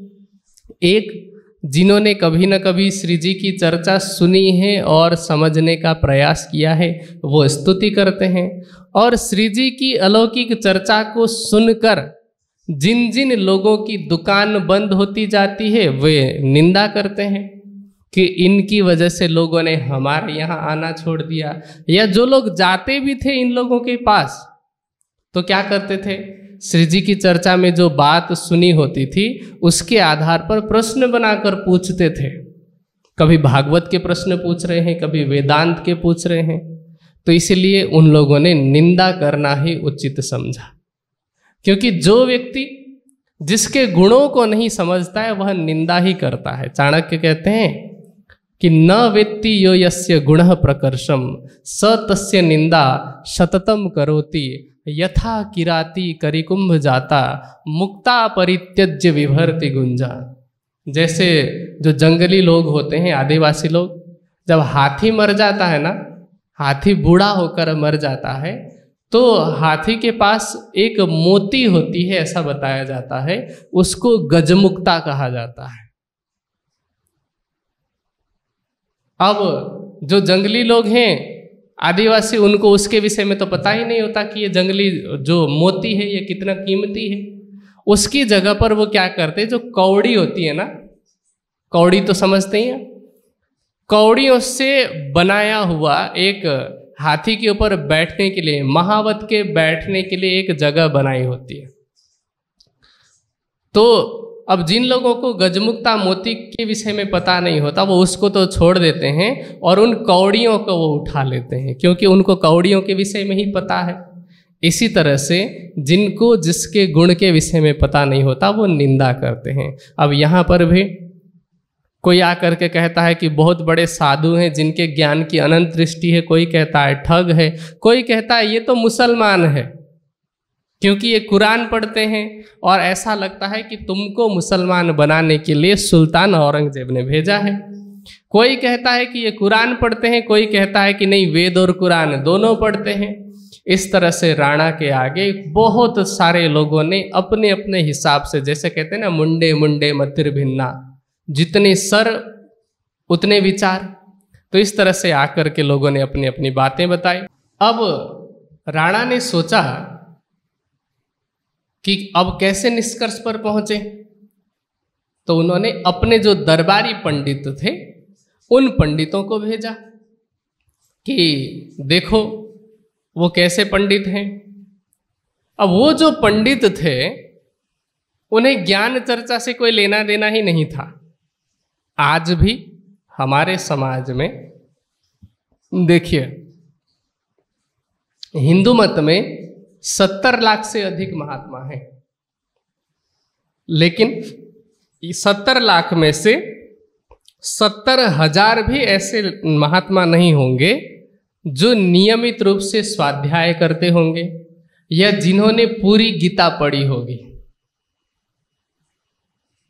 एक जिन्होंने कभी न कभी श्री जी की चर्चा सुनी है और समझने का प्रयास किया है, वो स्तुति करते हैं। और श्री जी की अलौकिक चर्चा को सुनकर जिन जिन लोगों की दुकान बंद होती जाती है, वे निंदा करते हैं कि इनकी वजह से लोगों ने हमारे यहाँ आना छोड़ दिया। या जो लोग जाते भी थे इन लोगों के पास तो क्या करते थे? श्री जी की चर्चा में जो बात सुनी होती थी, उसके आधार पर प्रश्न बनाकर पूछते थे। कभी भागवत के प्रश्न पूछ रहे हैं, कभी वेदांत के पूछ रहे हैं। तो इसलिए उन लोगों ने निंदा करना ही उचित समझा। क्योंकि जो व्यक्ति जिसके गुणों को नहीं समझता है, वह निंदा ही करता है। चाणक्य कहते हैं कि न वेत्ति यो यस्य गुण प्रकर्षम, स तस्य निंदा सततम करोति। यथा किराती करिकुंभ जाता, मुक्ता परित्यज्य विभरति गुंजा। जैसे जो जंगली लोग होते हैं, आदिवासी लोग, जब हाथी मर जाता है ना, हाथी बूढ़ा होकर मर जाता है तो हाथी के पास एक मोती होती है, ऐसा बताया जाता है, उसको गजमुक्ता कहा जाता है। अब जो जंगली लोग हैं आदिवासी उनको उसके विषय में तो पता ही नहीं होता कि ये जंगली जो मोती है, ये कितना कीमती है। उसकी जगह पर वो क्या करते जो कौड़ी होती है ना, कौड़ी तो समझते ही हैं। कौड़ियों से बनाया हुआ एक हाथी के ऊपर बैठने के लिए, महावत के बैठने के लिए एक जगह बनाई होती है। तो अब जिन लोगों को गजमुक्ता मोती के विषय में पता नहीं होता, वो उसको तो छोड़ देते हैं और उन कौड़ियों को वो उठा लेते हैं, क्योंकि उनको कौड़ियों के विषय में ही पता है। इसी तरह से जिनको जिसके गुण के विषय में पता नहीं होता, वो निंदा करते हैं। अब यहाँ पर भी कोई आकर के कहता है कि बहुत बड़े साधु हैं, जिनके ज्ञान की अनंत दृष्टि है, कोई कहता है ठग है, कोई कहता है ये तो मुसलमान है। क्योंकि ये कुरान पढ़ते हैं और ऐसा लगता है कि तुमको मुसलमान बनाने के लिए सुल्तान औरंगज़ेब ने भेजा है। कोई कहता है कि ये कुरान पढ़ते हैं, कोई कहता है कि नहीं, वेद और कुरान दोनों पढ़ते हैं। इस तरह से राणा के आगे बहुत सारे लोगों ने अपने अपने हिसाब से, जैसे कहते हैं ना, मुंडे मुंडे मतिर भिन्ना, जितने सर, उतने विचार। तो इस तरह से आकर के लोगों ने अपनी अपनी बातें बताई। अब राणा ने सोचा कि अब कैसे निष्कर्ष पर पहुँचे? तो उन्होंने अपने जो दरबारी पंडित थे, उन पंडितों को भेजा कि देखो, वो कैसे पंडित हैं। अब वो जो पंडित थे, उन्हें ज्ञान चर्चा से कोई लेना देना ही नहीं था। आज भी हमारे समाज में, देखिए, हिंदू मत में सत्तर लाख से अधिक महात्मा हैं। लेकिन सत्तर लाख में से सत्तर हज़ार भी ऐसे महात्मा नहीं होंगे जो नियमित रूप से स्वाध्याय करते होंगे या जिन्होंने पूरी गीता पढ़ी होगी।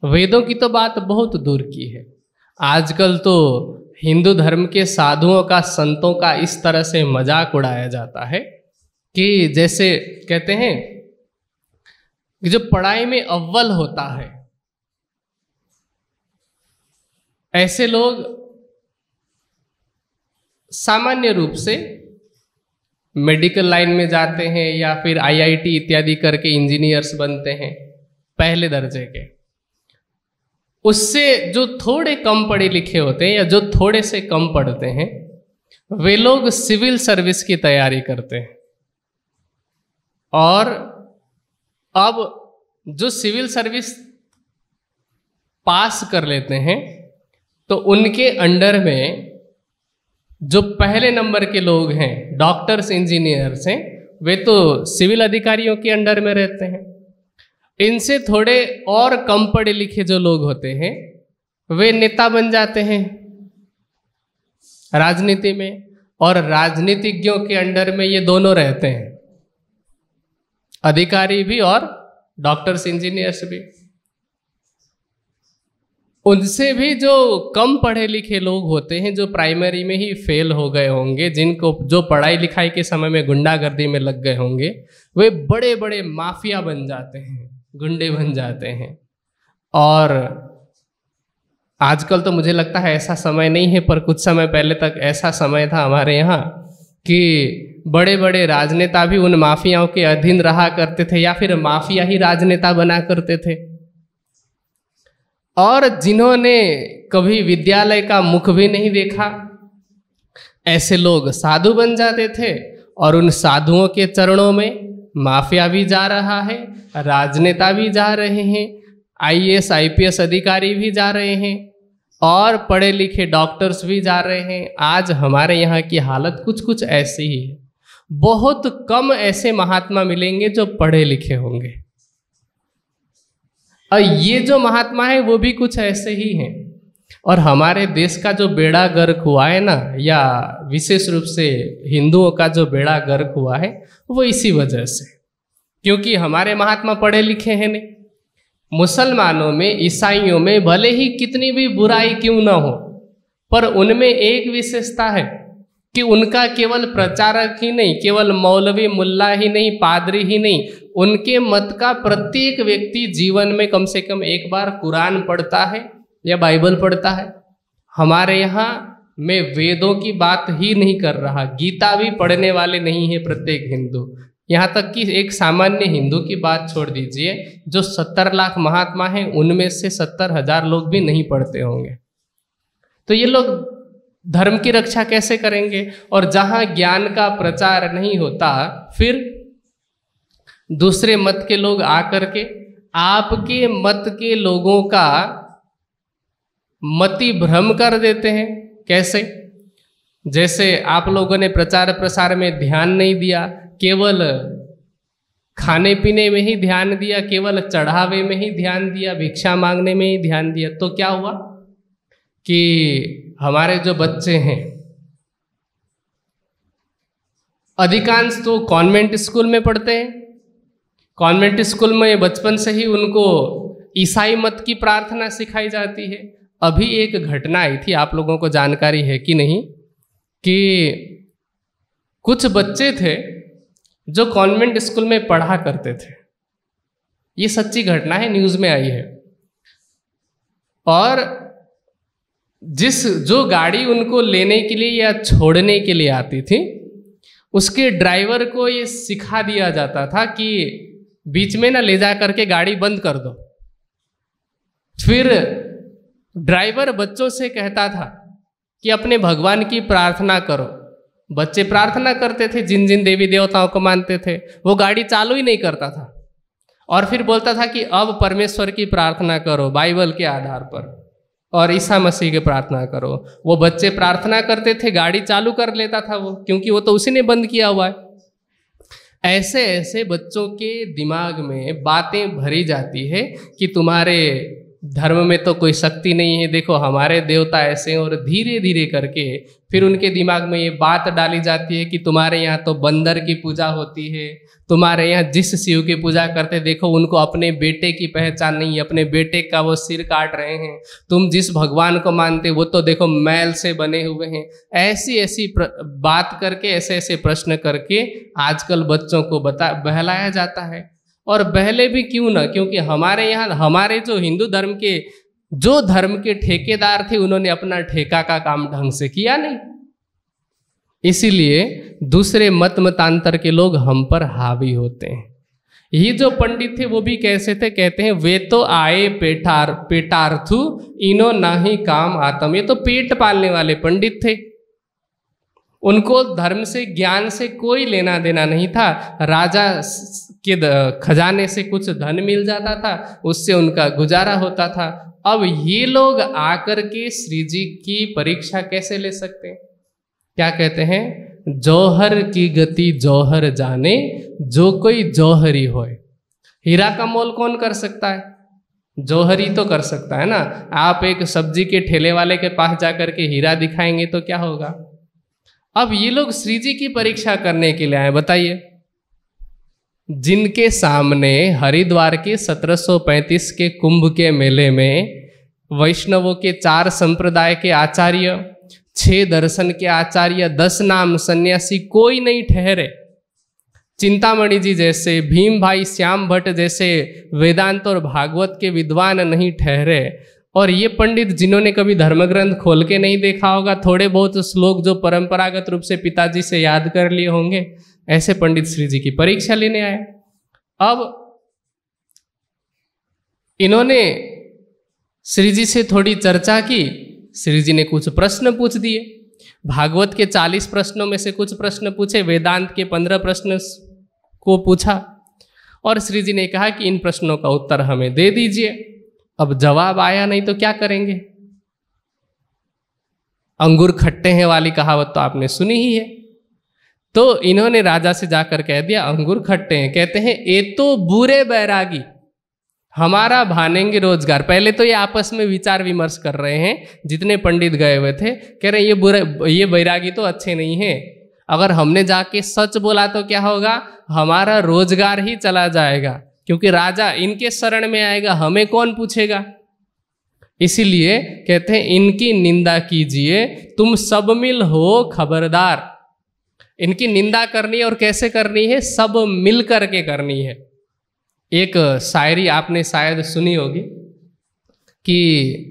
वेदों की तो बात बहुत दूर की है। आजकल तो हिंदू धर्म के साधुओं का संतों का इस तरह से मज़ाक उड़ाया जाता है। कि जैसे कहते हैं कि जो पढ़ाई में अव्वल होता है, ऐसे लोग सामान्य रूप से मेडिकल लाइन में जाते हैं या फिर आईआईटी इत्यादि करके इंजीनियर्स बनते हैं पहले दर्जे के। उससे जो थोड़े कम पढ़े लिखे होते हैं या जो थोड़े से कम पढ़ते हैं, वे लोग सिविल सर्विस की तैयारी करते हैं। और अब जो सिविल सर्विस पास कर लेते हैं तो उनके अंडर में जो पहले नंबर के लोग हैं डॉक्टर्स इंजीनियर्स हैं, वे तो सिविल अधिकारियों के अंडर में रहते हैं। इनसे थोड़े और कम पढ़े लिखे जो लोग होते हैं, वे नेता बन जाते हैं। राजनीति में और राजनीतिज्ञों के अंडर में ये दोनों रहते हैं। अधिकारी भी और डॉक्टर्स इंजीनियर्स भी। उनसे भी जो कम पढ़े लिखे लोग होते हैं, जो प्राइमरी में ही फेल हो गए होंगे, जिनको जो पढ़ाई लिखाई के समय में गुंडागर्दी में लग गए होंगे, वे बड़े बड़े माफिया बन जाते हैं, गुंडे बन जाते हैं। और आजकल तो मुझे लगता है ऐसा समय नहीं है, पर कुछ समय पहले तक ऐसा समय था हमारे यहाँ कि बड़े बड़े राजनेता भी उन माफियाओं के अधीन रहा करते थे या फिर माफिया ही राजनेता बना करते थे। और जिन्होंने कभी विद्यालय का मुख भी नहीं देखा, ऐसे लोग साधु बन जाते थे और उन साधुओं के चरणों में माफिया भी जा रहा है, राजनेता भी जा रहे हैं, आईएएस, आईपीएस अधिकारी भी जा रहे हैं। और पढ़े लिखे डॉक्टर्स भी जा रहे हैं। आज हमारे यहाँ की हालत कुछ कुछ ऐसी ही है। बहुत कम ऐसे महात्मा मिलेंगे जो पढ़े लिखे होंगे। और ये जो महात्मा है, वो भी कुछ ऐसे ही हैं। और हमारे देश का जो बेड़ा गर्क हुआ है ना, या विशेष रूप से हिंदुओं का जो बेड़ा गर्क हुआ है, वो इसी वजह से। क्योंकि हमारे महात्मा पढ़े लिखे हैं नहीं। मुसलमानों में, ईसाइयों में भले ही कितनी भी बुराई क्यों ना हो, पर उनमें एक विशेषता है कि उनका केवल प्रचारक ही नहीं, केवल मौलवी मुल्ला ही नहीं, पादरी ही नहीं, उनके मत का प्रत्येक व्यक्ति जीवन में कम से कम एक बार कुरान पढ़ता है या बाइबल पढ़ता है। हमारे यहाँ मैं वेदों की बात ही नहीं कर रहा, गीता भी पढ़ने वाले नहीं है प्रत्येक हिंदू। यहाँ तक कि एक सामान्य हिंदू की बात छोड़ दीजिए, जो सत्तर लाख महात्मा हैं, उनमें से सत्तर हज़ार लोग भी नहीं पढ़ते होंगे। तो ये लोग धर्म की रक्षा कैसे करेंगे? और जहाँ ज्ञान का प्रचार नहीं होता, फिर दूसरे मत के लोग आकर के, आपके मत के लोगों का मति भ्रम कर देते हैं। कैसे? जैसे आप लोगों ने प्रचार प्रसार में ध्यान नहीं दिया केवल खाने पीने में ही ध्यान दिया, केवल चढ़ावे में ही ध्यान दिया, भिक्षा मांगने में ही ध्यान दिया तो क्या हुआ? कि हमारे जो बच्चे हैं, अधिकांश तो कॉन्वेंट स्कूल में पढ़ते हैं। कॉन्वेंट स्कूल में बचपन से ही उनको ईसाई मत की प्रार्थना सिखाई जाती है। अभी एक घटना आई थी, आप लोगों को जानकारी है कि नहीं, कि कुछ बच्चे थे जो कॉन्वेंट स्कूल में पढ़ा करते थे। ये सच्ची घटना है, न्यूज़ में आई है। और जिस, जो गाड़ी उनको लेने के लिए या छोड़ने के लिए आती थी, उसके ड्राइवर को ये सिखा दिया जाता था कि बीच में ना ले जा करके गाड़ी बंद कर दो। फिर ड्राइवर बच्चों से कहता था कि अपने भगवान की प्रार्थना करो। बच्चे प्रार्थना करते थे, जिन जिन देवी देवताओं को मानते थे, वो गाड़ी चालू ही नहीं करता था। और फिर बोलता था कि अब परमेश्वर की प्रार्थना करो, बाइबल के आधार पर, और ईसा मसीह की प्रार्थना करो। वो बच्चे प्रार्थना करते थे, गाड़ी चालू कर लेता था वो, क्योंकि वो तो उसी ने बंद किया हुआ है। ऐसे ऐसे बच्चों के दिमाग में बातें भरी जाती है कि तुम्हारे धर्म में तो कोई शक्ति नहीं है। देखो, हमारे देवता ऐसे हैं और धीरे धीरे करके फिर उनके दिमाग में ये बात डाली जाती है कि तुम्हारे यहाँ तो बंदर की पूजा होती है। तुम्हारे यहाँ जिस शिव की पूजा करते, देखो, उनको अपने बेटे की पहचान नहीं है। अपने बेटे का वो सिर काट रहे हैं। तुम जिस भगवान को मानते वो तो देखो, मैल से बने हुए हैं। ऐसी ऐसी बात करके ऐसे ऐसे प्रश्न करके आजकल बच्चों को बता, बहलाया जाता है। और पहले भी क्यों ना? क्योंकि हमारे यहाँ, हमारे जो हिंदू धर्म के, जो धर्म के ठेकेदार थे, उन्होंने अपना ठेका का काम ढंग से किया नहीं। इसीलिए दूसरे मत मतांतर के लोग हम पर हावी होते हैं। ये जो पंडित थे, वो भी कैसे थे? कहते हैं, वे तो आए पेटार पेटार्थु, इनो ना ही काम आतम। ये तो पेट पालने वाले पंडित थे। उनको धर्म से, ज्ञान से कोई लेना देना नहीं था। राजा के खजाने से कुछ धन मिल जाता था, उससे उनका गुजारा होता था। अब ये लोग आकर के श्री जी की परीक्षा कैसे ले सकते हैं? क्या कहते हैं? जौहर की गति जौहर जाने, जो कोई जौहरी होए। हीरा का मोल कौन कर सकता है? जौहरी तो कर सकता है ना। आप एक सब्ज़ी के ठेले वाले के पास जाकर के हीरा दिखाएँगे तो क्या होगा? अब ये लोग श्री जी की परीक्षा करने के लिए आए, बताइए। जिनके सामने हरिद्वार के 1735 के कुंभ के मेले में वैष्णवों के चार संप्रदाय के आचार्य, छह दर्शन के आचार्य, दस नाम सन्यासी कोई नहीं ठहरे। चिंतामणि जी जैसे भीम भाई श्याम भट्ट जैसे वेदांत और भागवत के विद्वान नहीं ठहरे। और ये पंडित जिन्होंने कभी धर्म ग्रंथ खोल के नहीं देखा होगा, थोड़े बहुत श्लोक जो परंपरागत रूप से पिताजी से याद कर लिए होंगे, ऐसे पंडित श्री जी की परीक्षा लेने आए। अब इन्होंने श्री जी से थोड़ी चर्चा की, श्री जी ने कुछ प्रश्न पूछ दिए। भागवत के चालीस प्रश्नों में से कुछ प्रश्न पूछे, वेदांत के पंद्रह प्रश्न को पूछा, और श्री जी ने कहा कि इन प्रश्नों का उत्तर हमें दे दीजिए। अब जवाब आया नहीं तो क्या करेंगे? अंगूर खट्टे हैं वाली कहावत तो आपने सुनी ही है। तो इन्होंने राजा से जाकर कह दिया, अंगूर खट्टे हैं। कहते हैं, ये तो बुरे बैरागी, हमारा भानेंगे रोज़गार। पहले तो ये आपस में विचार विमर्श कर रहे हैं, जितने पंडित गए हुए थे, कह रहे ये बुरे ये बैरागी तो अच्छे नहीं है। अगर हमने जाके सच बोला तो क्या होगा? हमारा रोज़गार ही चला जाएगा। क्योंकि राजा इनके शरण में आएगा, हमें कौन पूछेगा? इसीलिए कहते हैं, इनकी निंदा कीजिए, तुम सब मिल हो खबरदार। इनकी निंदा करनी है और कैसे करनी है? सब मिल करके करनी है। एक शायरी आपने शायद सुनी होगी कि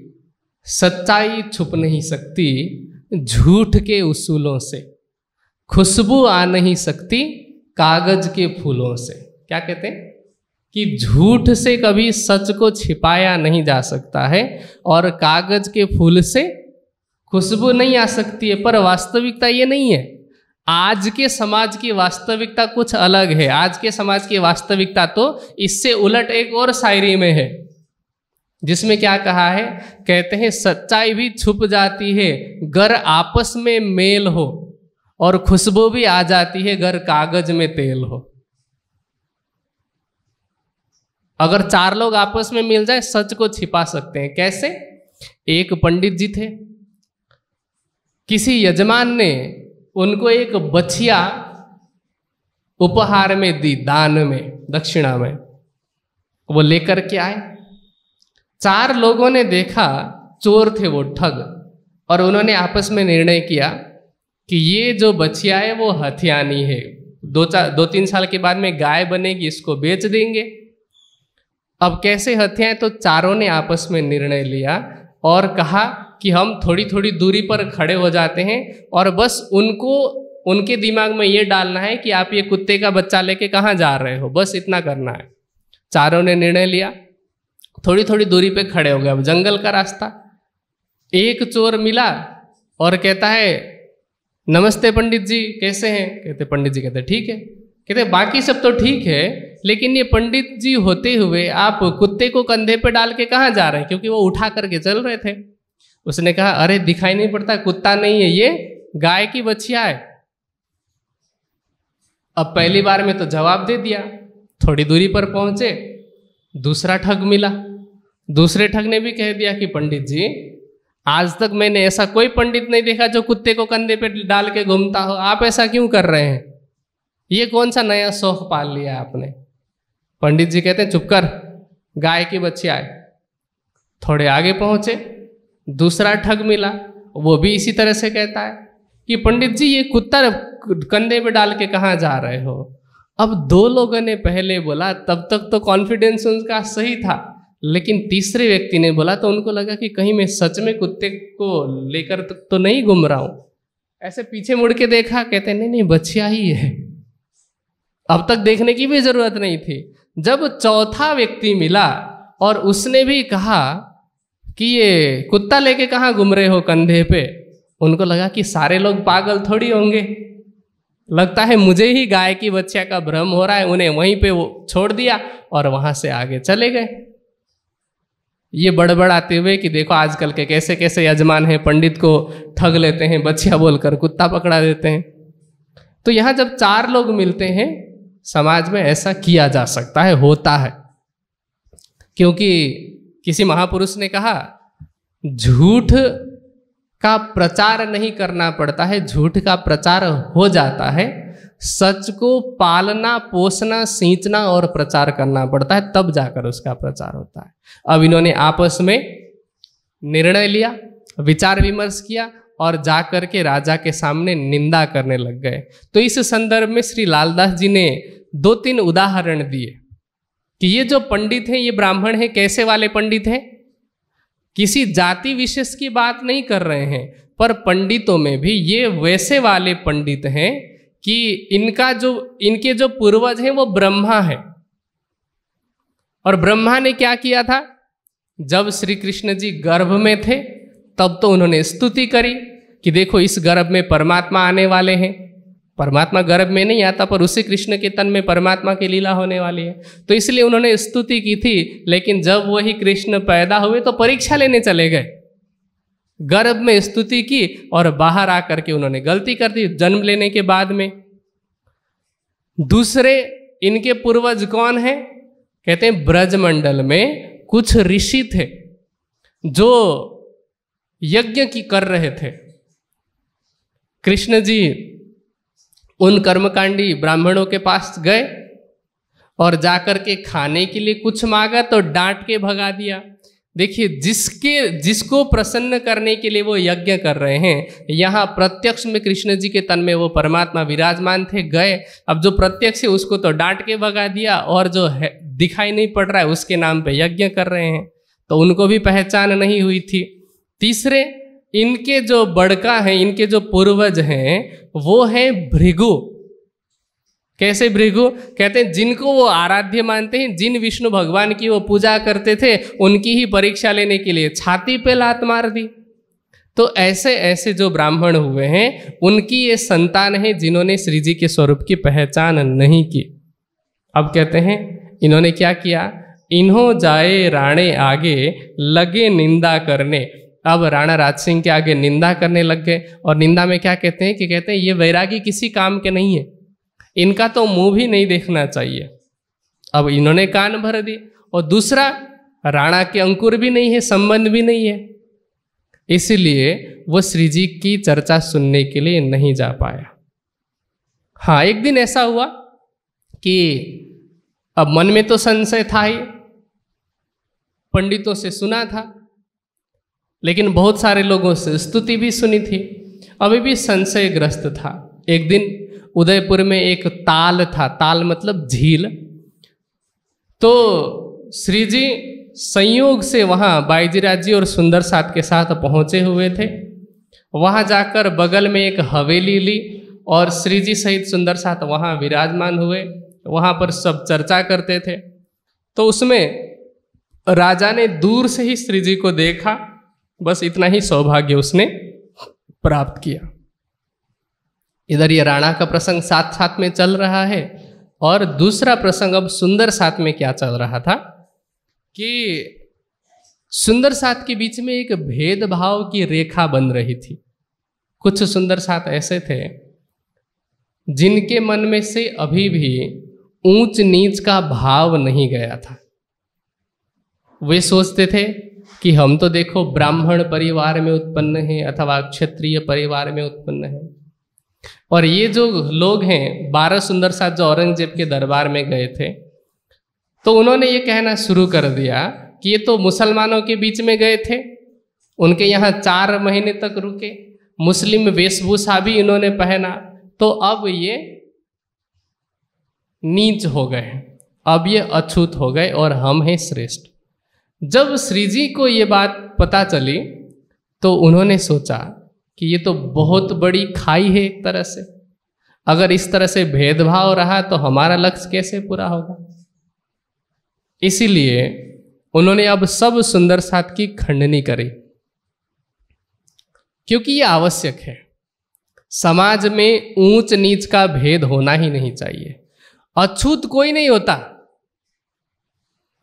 सच्चाई छुप नहीं सकती झूठ के उसूलों से, खुशबू आ नहीं सकती कागज़ के फूलों से। क्या कहते हैं? कि झूठ से कभी सच को छिपाया नहीं जा सकता है और कागज़ के फूल से खुशबू नहीं आ सकती है। पर वास्तविकता ये नहीं है। आज के समाज की वास्तविकता कुछ अलग है। आज के समाज की वास्तविकता तो इससे उलट एक और शायरी में है, जिसमें क्या कहा है? कहते हैं, सच्चाई भी छुप जाती है, घर आपस में मेल हो और खुशबू भी आ जाती है, घर कागज़ में तेल हो। अगर चार लोग आपस में मिल जाए, सच को छिपा सकते हैं। कैसे? एक पंडित जी थे। किसी यजमान ने उनको एक बछिया उपहार में दी, दान में, दक्षिणा में। वो लेकर के आए। चार लोगों ने देखा, चोर थे वो, ठग। और उन्होंने आपस में निर्णय किया कि ये जो बछिया है, वो हथियानी है। दो चार दो तीन साल के बाद में गाय बनेगी, इसको बेच देंगे। अब कैसे हथियाए तो चारों ने आपस में निर्णय लिया और कहा कि हम थोड़ी थोड़ी दूरी पर खड़े हो जाते हैं और बस उनको, उनके दिमाग में ये डालना है कि आप ये कुत्ते का बच्चा लेके कहाँ जा रहे हो? बस इतना करना है। चारों ने निर्णय लिया। थोड़ी थोड़ी दूरी पे खड़े हो गए। अब जंगल का रास्ता। एक चोर मिला और कहता है, नमस्ते पंडित जी, कैसे हैं? कहते, पंडित जी कहते, ठीक है। कहते, बाकी सब तो ठीक है लेकिन ये पंडित जी होते हुए आप कुत्ते को कंधे पे डाल के कहाँ जा रहे हैं? क्योंकि वो उठा करके चल रहे थे। उसने कहा, अरे, दिखाई नहीं पड़ता, कुत्ता नहीं है ये, गाय की बछिया है। अब पहली बार में तो जवाब दे दिया। थोड़ी दूरी पर पहुँचे, दूसरा ठग मिला। दूसरे ठग ने भी कह दिया कि, पंडित जी, आज तक मैंने ऐसा कोई पंडित नहीं देखा जो कुत्ते को कंधे पे डाल के घूमता हो। आप ऐसा क्यों कर रहे हैं? ये कौन सा नया शौक पाल लिया आपने? पंडित जी कहते हैं, चुप कर, गाय की बच्ची आए। थोड़े आगे पहुँचे, दूसरा ठग मिला, वो भी इसी तरह से कहता है कि पंडित जी, ये कुत्ता कंधे में डाल के कहाँ जा रहे हो? अब दो लोगों ने पहले बोला, तब तक तो कॉन्फिडेंस उनका सही था, लेकिन तीसरे व्यक्ति ने बोला तो उनको लगा कि कहीं मैं सच में कुत्ते को लेकर तो नहीं घूम रहा हूँ। ऐसे पीछे मुड़ के देखा, कहते नहीं नहीं, बच्चिया ही है। अब तक देखने की भी ज़रूरत नहीं थी। जब चौथा व्यक्ति मिला और उसने भी कहा कि ये कुत्ता लेके कहाँ घूम रहे हो कंधे पे, उनको लगा कि सारे लोग पागल थोड़ी होंगे। लगता है मुझे ही गाय की बच्चिया का भ्रम हो रहा है, उन्हें वहीं पे वो छोड़ दिया और वहाँ से आगे चले गए। ये बड़बड़ाते हुए कि देखो आजकल के कैसे कैसे यजमान हैं, पंडित को ठग लेते हैं, बच्चिया बोलकर कुत्ता पकड़ा देते हैं। तो यहाँ जब चार लोग मिलते हैं समाज में ऐसा किया जा सकता है, होता है। क्योंकि किसी महापुरुष ने कहा, झूठ का प्रचार नहीं करना पड़ता है, झूठ का प्रचार हो जाता है। सच को पालना, पोसना, सींचना और प्रचार करना पड़ता है, तब जाकर उसका प्रचार होता है। अब इन्होंने आपस में निर्णय लिया, विचार विमर्श किया और जाकर के राजा के सामने निंदा करने लग गए। तो इस संदर्भ में श्री लालदास जी ने दो तीन उदाहरण दिए कि ये जो पंडित हैं, ये ब्राह्मण हैं, कैसे वाले पंडित हैं? किसी जाति विशेष की बात नहीं कर रहे हैं, पर पंडितों में भी ये वैसे वाले पंडित हैं कि इनका जो, इनके जो पूर्वज हैं, वो ब्रह्मा है। और ब्रह्मा ने क्या किया था? जब श्री कृष्ण जी गर्भ में थे तब तो उन्होंने स्तुति करी कि देखो इस गर्भ में परमात्मा आने वाले हैं। परमात्मा गर्भ में नहीं आता, पर उसी कृष्ण के तन में परमात्मा की लीला होने वाली है। तो इसलिए उन्होंने स्तुति की थी, लेकिन जब वही कृष्ण पैदा हुए तो परीक्षा लेने चले गए। गर्भ में स्तुति की और बाहर आकर के उन्होंने गलती कर दी जन्म लेने के बाद में। दूसरे इनके पूर्वज कौन है? कहते हैं, ब्रजमंडल में कुछ ऋषि थे, जो यज्ञ की कर रहे थे। कृष्ण जी उन कर्मकांडी ब्राह्मणों के पास गए और जाकर के खाने के लिए कुछ मांगा तो डांट के भगा दिया। देखिए, जिसके, जिसको प्रसन्न करने के लिए वो यज्ञ कर रहे हैं, यहाँ प्रत्यक्ष में कृष्ण जी के तन में वो परमात्मा विराजमान थे, गए। अब जो प्रत्यक्ष है, उसको तो डांट के भगा दिया और जो है, दिखाई नहीं पड़ रहा है, उसके नाम पे यज्ञ कर रहे हैं। तो उनको भी पहचान नहीं हुई थी। तीसरे, इनके जो बड़का हैं, इनके जो पूर्वज हैं, वो हैं भृगु। कैसे भृगु? कहते हैं, जिनको वो आराध्य मानते हैं, जिन विष्णु भगवान की वो पूजा करते थे, उनकी ही परीक्षा लेने के लिए छाती पे लात मार दी। तो ऐसे ऐसे जो ब्राह्मण हुए हैं, उनकी ये संतान है जिन्होंने श्री जी के स्वरूप की पहचान नहीं की। अब कहते हैं, इन्होंने क्या किया? इन्हों जाए राणे आगे, लगे निंदा करने। अब राणा राज सिंह के आगे निंदा करने लग गए और निंदा में क्या कहते हैं कि कहते हैं, ये वैरागी किसी काम के नहीं है। इनका तो मुँह भी नहीं देखना चाहिए। अब इन्होंने कान भर दिए और दूसरा, राणा के अंकुर भी नहीं है, संबंध भी नहीं है। इसलिए वो श्री जी की चर्चा सुनने के लिए नहीं जा पाया। हाँ एक दिन ऐसा हुआ कि अब मन में तो संशय था ही, पंडितों से सुना था लेकिन बहुत सारे लोगों से स्तुति भी सुनी थी। अभी भी संशयग्रस्त था। एक दिन उदयपुर में एक ताल था। ताल मतलब झील। तो श्री जी संयोग से वहाँ बाईजीराज जी और सुंदर साथ के साथ पहुँचे हुए थे। वहाँ जाकर बगल में एक हवेली ली और श्री जी सहित सुंदर साथ वहाँ विराजमान हुए। वहाँ पर सब चर्चा करते थे। तो उसमें राजा ने दूर से ही श्री जी को देखा। बस इतना ही सौभाग्य उसने प्राप्त किया। इधर ये राणा का प्रसंग साथ साथ में चल रहा है और दूसरा प्रसंग अब सुंदर साथ में क्या चल रहा था कि सुंदर साथ के बीच में एक भेदभाव की रेखा बन रही थी। कुछ सुंदर साथ ऐसे थे जिनके मन में से अभी भी ऊंच नीच का भाव नहीं गया था। वे सोचते थे कि हम तो देखो ब्राह्मण परिवार में उत्पन्न हैं अथवा क्षत्रिय परिवार में उत्पन्न हैं। और ये जो लोग हैं, बारह सुंदर साथ जो औरंगज़ेब के दरबार में गए थे तो उन्होंने ये कहना शुरू कर दिया कि ये तो मुसलमानों के बीच में गए थे, उनके यहाँ चार महीने तक रुके, मुस्लिम वेशभूषा भी इन्होंने पहना तो अब ये नीच हो गए अब ये अछूत हो गए और हम हैं श्रेष्ठ। जब श्री जी को ये बात पता चली तो उन्होंने सोचा कि ये तो बहुत बड़ी खाई है एक तरह से। अगर इस तरह से भेदभाव रहा तो हमारा लक्ष्य कैसे पूरा होगा? इसीलिए उन्होंने अब सब सुंदर साथ की खंडनी करी। क्योंकि ये आवश्यक है। समाज में ऊंच नीच का भेद होना ही नहीं चाहिए। अछूत कोई नहीं होता।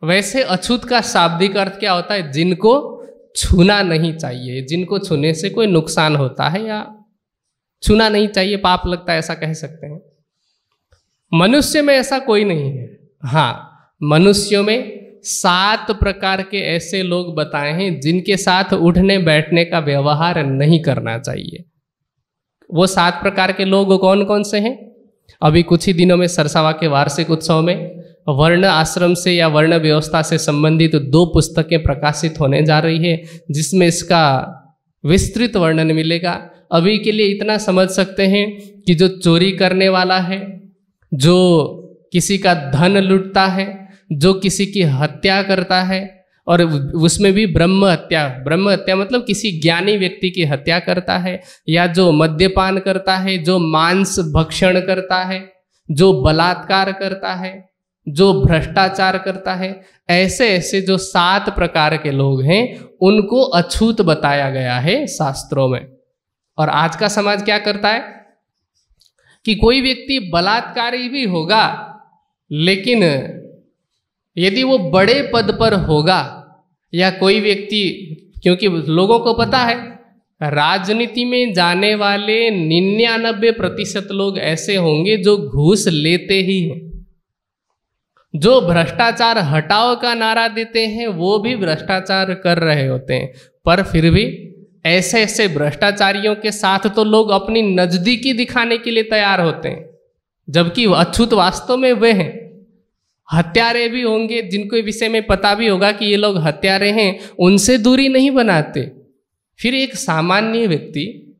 वैसे अछूत का शाब्दिक अर्थ क्या होता है? जिनको छूना नहीं चाहिए। जिनको छूने से कोई नुकसान होता है या छूना नहीं चाहिए, पाप लगता है, ऐसा कह सकते हैं। मनुष्य में ऐसा कोई नहीं है। हाँ मनुष्यों में सात प्रकार के ऐसे लोग बताए हैं, जिनके साथ उठने बैठने का व्यवहार नहीं करना चाहिए। वो सात प्रकार के लोग कौन कौन से हैं? अभी कुछ ही दिनों में सरसावा के वार्षिक उत्सव में वर्ण आश्रम से या वर्ण व्यवस्था से संबंधित दो पुस्तकें प्रकाशित होने जा रही है, जिसमें इसका विस्तृत वर्णन मिलेगा। अभी के लिए इतना समझ सकते हैं कि जो चोरी करने वाला है, जो किसी का धन लुटता है, जो किसी की हत्या करता है, और उसमें भी ब्रह्म हत्या ब्रह्म हत्या मतलब किसी ज्ञानी व्यक्ति की हत्या करता है, या जो मद्यपान करता है, जो मांस भक्षण करता है, जो बलात्कार करता है जो भ्रष्टाचार करता है, ऐसे ऐसे जो सात प्रकार के लोग हैं, उनको अछूत बताया गया है शास्त्रों में। और आज का समाज क्या करता है? कि कोई व्यक्ति बलात्कारी भी होगा, लेकिन यदि वो बड़े पद पर होगा, या कोई व्यक्ति, क्योंकि लोगों को पता है, राजनीति में जाने वाले निन्यानबे प्रतिशत लोग ऐसे होंगे जो घूस लेते ही हैं। जो भ्रष्टाचार हटाओ का नारा देते हैं, वो भी भ्रष्टाचार कर रहे होते हैं। पर फिर भी ऐसे ऐसे भ्रष्टाचारियों के साथ तो लोग अपनी नजदीकी दिखाने के लिए तैयार होते हैं, जबकि अछूत वास्तव में वे हैं। हत्यारे भी होंगे, जिनको विषय में पता भी होगा कि ये लोग हत्यारे हैं, उनसे दूरी नहीं बनाते। फिर एक सामान्य व्यक्ति,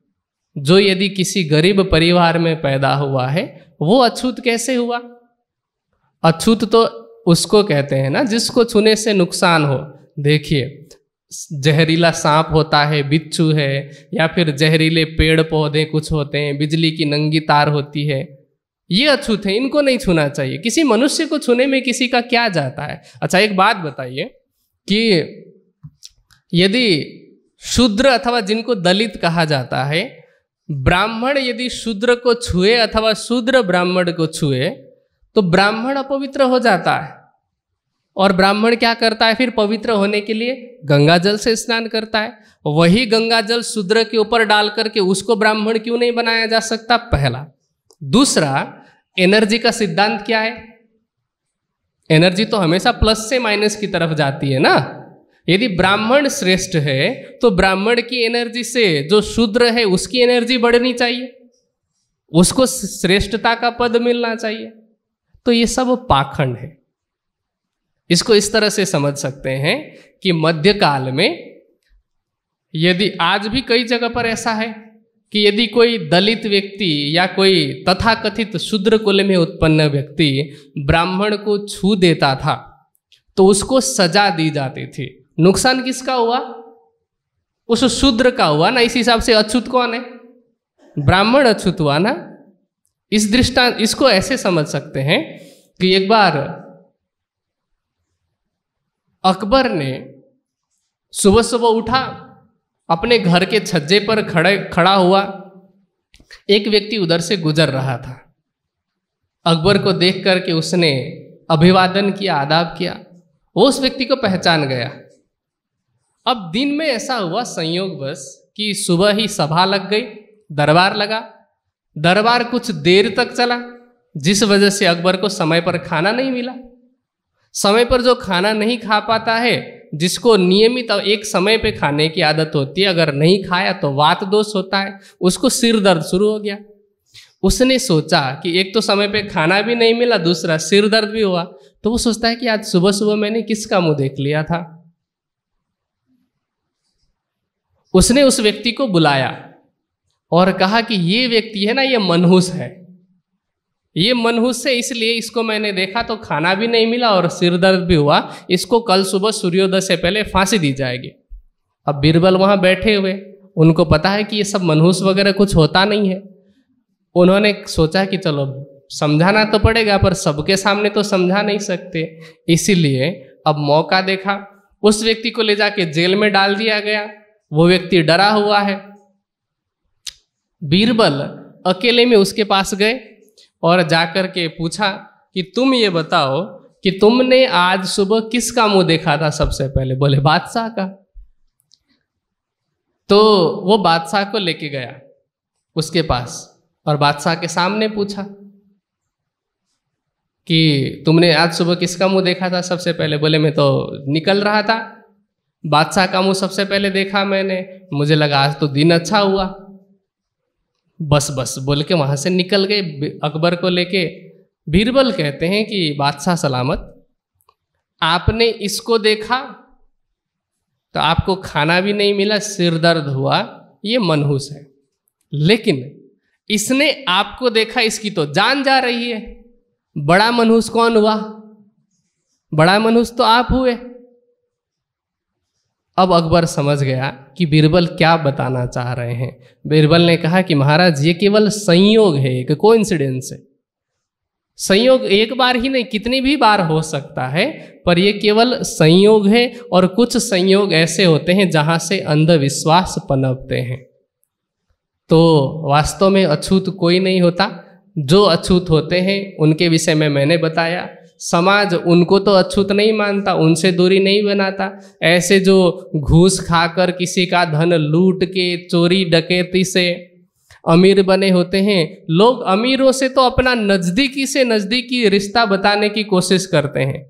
जो यदि किसी गरीब परिवार में पैदा हुआ है, वो अछूत कैसे हुआ? अछूत तो उसको कहते हैं ना, जिसको छूने से नुकसान हो। देखिए, जहरीला सांप होता है, बिच्छू है, या फिर जहरीले पेड़ पौधे कुछ होते हैं, बिजली की नंगी तार होती है, ये अछूत है, इनको नहीं छूना चाहिए। किसी मनुष्य को छूने में किसी का क्या जाता है? अच्छा एक बात बताइए कि यदि शूद्र अथवा जिनको दलित कहा जाता है, ब्राह्मण यदि शूद्र को छुए अथवा शूद्र ब्राह्मण को छुए तो ब्राह्मण अपवित्र हो जाता है। और ब्राह्मण क्या करता है? फिर पवित्र होने के लिए गंगा जल से स्नान करता है। वही गंगा जल शूद्र के ऊपर डाल करके उसको ब्राह्मण क्यों नहीं बनाया जा सकता? पहला। दूसरा, एनर्जी का सिद्धांत क्या है? एनर्जी तो हमेशा प्लस से माइनस की तरफ़ जाती है ना। यदि ब्राह्मण श्रेष्ठ है तो ब्राह्मण की एनर्जी से जो शूद्र है, उसकी एनर्जी बढ़नी चाहिए। उसको श्रेष्ठता का पद मिलना चाहिए। तो ये सब पाखंड है। इसको इस तरह से समझ सकते हैं कि मध्यकाल में यदि आज भी कई जगह पर ऐसा है कि यदि कोई दलित व्यक्ति या कोई तथाकथित शूद्र कुल में उत्पन्न व्यक्ति ब्राह्मण को छू देता था तो उसको सजा दी जाती थी। नुकसान किसका हुआ? उस शूद्र का हुआ ना, इस हिसाब से अछूत कौन है? ब्राह्मण अछूत हुआ ना? इस दृष्टांत, इसको ऐसे समझ सकते हैं कि एक बार अकबर ने सुबह सुबह उठा, अपने घर के छज्जे पर खड़े, खड़ा हुआ। एक व्यक्ति उधर से गुजर रहा था। अकबर को देख करके उसने अभिवादन किया, आदाब किया। वो उस व्यक्ति को पहचान गया। अब दिन में ऐसा हुआ संयोग बस कि सुबह ही सभा लग गई, दरबार लगा दरबार कुछ देर तक चला, जिस वजह से अकबर को समय पर खाना नहीं मिला। समय पर जो खाना नहीं खा पाता है, जिसको नियमित एक समय पे खाने की आदत होती है, अगर नहीं खाया तो वात दोष होता है, उसको सिर दर्द शुरू हो गया। उसने सोचा कि एक तो समय पे खाना भी नहीं मिला, दूसरा सिर दर्द भी हुआ तो वो सोचता है कि आज सुबह सुबह मैंने किसका मुँह देख लिया था? उसने उस व्यक्ति को बुलाया। और कहा कि ये व्यक्ति है ना, ये मनहूस है। ये मनहूस से इसलिए इसको मैंने देखा तो खाना भी नहीं मिला और सिर दर्द भी हुआ। इसको कल सुबह सूर्योदय से पहले फांसी दी जाएगी। अब बीरबल वहाँ बैठे हुए, उनको पता है कि ये सब मनहूस वगैरह कुछ होता नहीं है। उन्होंने सोचा कि चलो, समझाना तो पड़ेगा, पर सबके सामने तो समझा नहीं सकते। इसीलिए अब मौका देखा। उस व्यक्ति को ले जाके जेल में डाल दिया गया। वो व्यक्ति डरा हुआ है। बीरबल अकेले में उसके पास गए और जाकर के पूछा कि तुम ये बताओ कि तुमने आज सुबह किसका मुँह देखा था सबसे पहले? बोले, बादशाह का। तो वो बादशाह को लेके गया उसके पास और बादशाह के सामने पूछा कि तुमने आज सुबह किसका मुँह देखा था सबसे पहले? बोले, मैं तो निकल रहा था। बादशाह का मुँह सबसे पहले देखा मैंने। मुझे लगा, आज तो दिन अच्छा हुआ। बस बस, बोल के वहाँ से निकल गए। अकबर को लेके बीरबल कहते हैं कि बादशाह सलामत, आपने इसको देखा तो आपको खाना भी नहीं मिला, सिर दर्द हुआ, ये मनहूस है। लेकिन इसने आपको देखा, इसकी तो जान जा रही है। बड़ा मनहूस कौन हुआ? बड़ा मनहूस तो आप हुए। अब अकबर समझ गया कि बीरबल क्या बताना चाह रहे हैं। बीरबल ने कहा कि महाराज, ये केवल संयोग है, एक कोइंसिडेंस है। संयोग एक बार ही नहीं, कितनी भी बार हो सकता है, पर यह केवल संयोग है और कुछ संयोग ऐसे होते हैं जहाँ से अंधविश्वास पनपते हैं। तो वास्तव में अछूत कोई नहीं होता। जो अछूत होते हैं, उनके विषय में मैंने बताया। समाज उनको तो अछूत नहीं मानता, उनसे दूरी नहीं बनाता। ऐसे जो घूस खाकर किसी का धन लूट के, चोरी डकैती से अमीर बने होते हैं, लोग अमीरों से तो अपना नज़दीकी से नज़दीकी रिश्ता बताने की कोशिश करते हैं।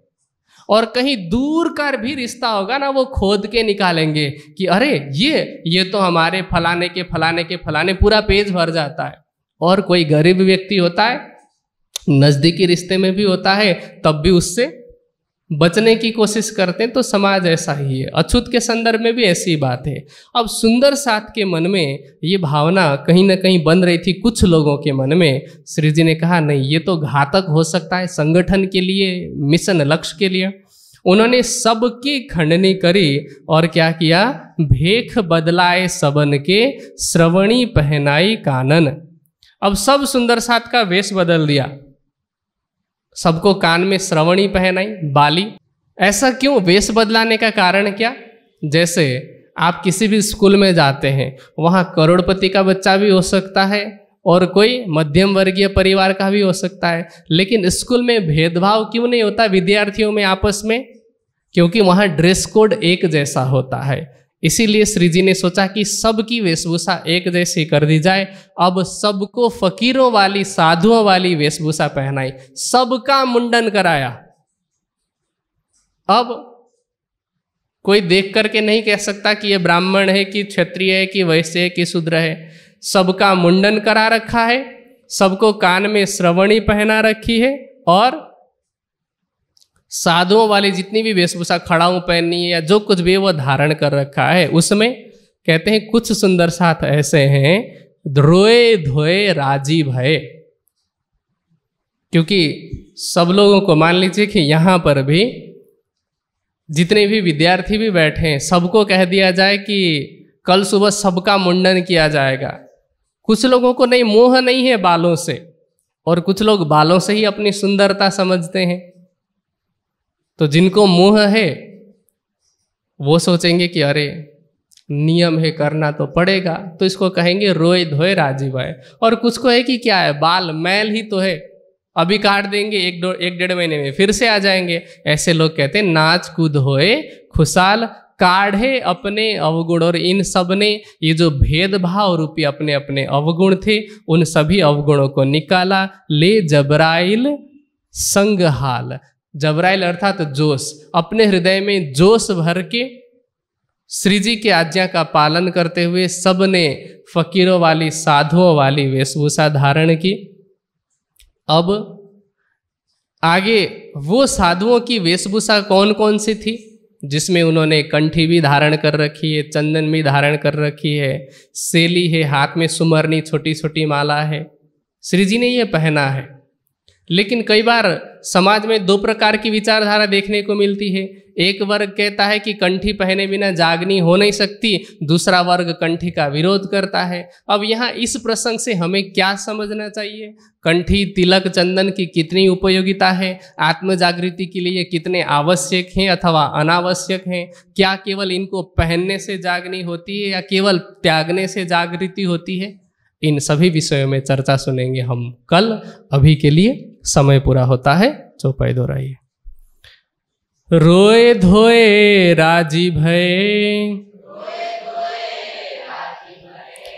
और कहीं दूर का भी रिश्ता होगा ना, वो खोद के निकालेंगे कि अरे, ये ये तो हमारे फलाने के फलाने के फलाने पूरा पेज भर जाता है। और कोई गरीब व्यक्ति होता है नज़दीकी रिश्ते में भी होता है, तब भी उससे बचने की कोशिश करते हैं तो समाज ऐसा ही है। अछूत के संदर्भ में भी ऐसी बात है। अब सुंदर साथ के मन में ये भावना कहीं ना कहीं बन रही थी कुछ लोगों के मन में। श्री जी ने कहा, नहीं, ये तो घातक हो सकता है संगठन के लिए, मिशन लक्ष्य के लिए। उन्होंने सबकी खंडनी करी और क्या किया? भेख बदलाए सबन के, श्रवणी पहनाई कानन। अब सब सुंदर साथ का वेश बदल दिया। सबको कान में श्रवणी पहनाई, बाली। ऐसा क्यों? वेश बदलाने का कारण क्या? जैसे आप किसी भी स्कूल में जाते हैं, वहाँ करोड़पति का बच्चा भी हो सकता है और कोई मध्यम वर्गीय परिवार का भी हो सकता है। लेकिन स्कूल में भेदभाव क्यों नहीं होता विद्यार्थियों में आपस में? क्योंकि वहाँ ड्रेस कोड एक जैसा होता है। इसीलिए श्री जी ने सोचा कि सबकी वेशभूषा एक जैसी कर दी जाए। अब सबको फकीरों वाली, साधुओं वाली वेशभूषा पहनाई। सबका मुंडन कराया। अब कोई देख करके नहीं कह सकता कि ये ब्राह्मण है कि क्षत्रिय है, कि वैश्य है, कि शूद्र है। सबका मुंडन करा रखा है। सबको कान में श्रवणी पहना रखी है और साधुओं वाली जितनी भी वेशभूषा खड़ाऊ पहननी है या जो कुछ भी वो धारण कर रखा है। उसमें कहते हैं, कुछ सुंदर साथ ऐसे हैं रोए धोए राज़ी भय। क्योंकि सब लोगों को मान लीजिए कि यहाँ पर भी जितने भी विद्यार्थी भी बैठे हैं, सबको कह दिया जाए कि कल सुबह सबका मुंडन किया जाएगा। कुछ लोगों को नहीं, मोह नहीं है बालों से, और कुछ लोग बालों से ही अपनी सुंदरता समझते हैं। तो जिनको मोह है, वो सोचेंगे कि अरे, नियम है, करना तो पड़ेगा। तो इसको कहेंगे रोए धोए राजीव भाई और कुछ को है कि क्या है, बाल मैल ही तो है। अभी काट देंगे एक दो, एक डेढ़ महीने में, फिर से आ जाएँगे। ऐसे लोग कहते हैं, नाच कूद होए, खुशहाल, काढ़े अपने अवगुण। और इन सबने ये जो भेदभाव रूपी अपने अपने अवगुण थे, उन सभी अवगुणों को निकाला। ले जबराइल संगहाल जबराइल अर्थात जोश। अपने हृदय में जोश भर के श्री जी की आज्ञा का पालन करते हुए सबने फकीरों वाली, साधुओं वाली वेशभूषा धारण की। अब आगे वो साधुओं की वेशभूषा कौन कौन सी थी, जिसमें उन्होंने कंठी भी धारण कर रखी है, चंदन भी धारण कर रखी है, सेली है, हाथ में सुमरनी छोटी छोटी माला है। श्री जी ने ये पहना है। लेकिन कई बार समाज में दो प्रकार की विचारधारा देखने को मिलती है। एक वर्ग कहता है कि कंठी पहने बिना जागनी हो नहीं सकती, दूसरा वर्ग कंठी का विरोध करता है। अब यहाँ इस प्रसंग से हमें क्या समझना चाहिए? कंठी तिलक चंदन की कितनी उपयोगिता है? आत्म जागृति के लिए कितने आवश्यक हैं अथवा अनावश्यक हैं? क्या केवल इनको पहनने से जागनी होती है या केवल त्यागने से जागृति होती है? इन सभी विषयों में चर्चा सुनेंगे हम कल। अभी के लिए समय पूरा होता है, चौपाई दोहराइए। रोए धोए राज़ी भय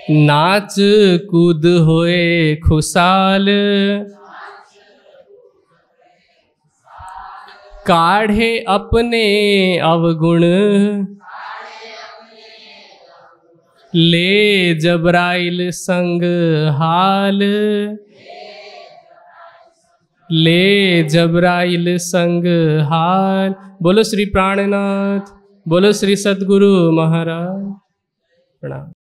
नाच कूद होए खुशाल। काढ़े अपने अवगुण। ले जबराइल संग हाल। ले जबराइल संग हाल बोलो श्री प्राणनाथ बोलो श्री सदगुरु महाराज। प्रणाम।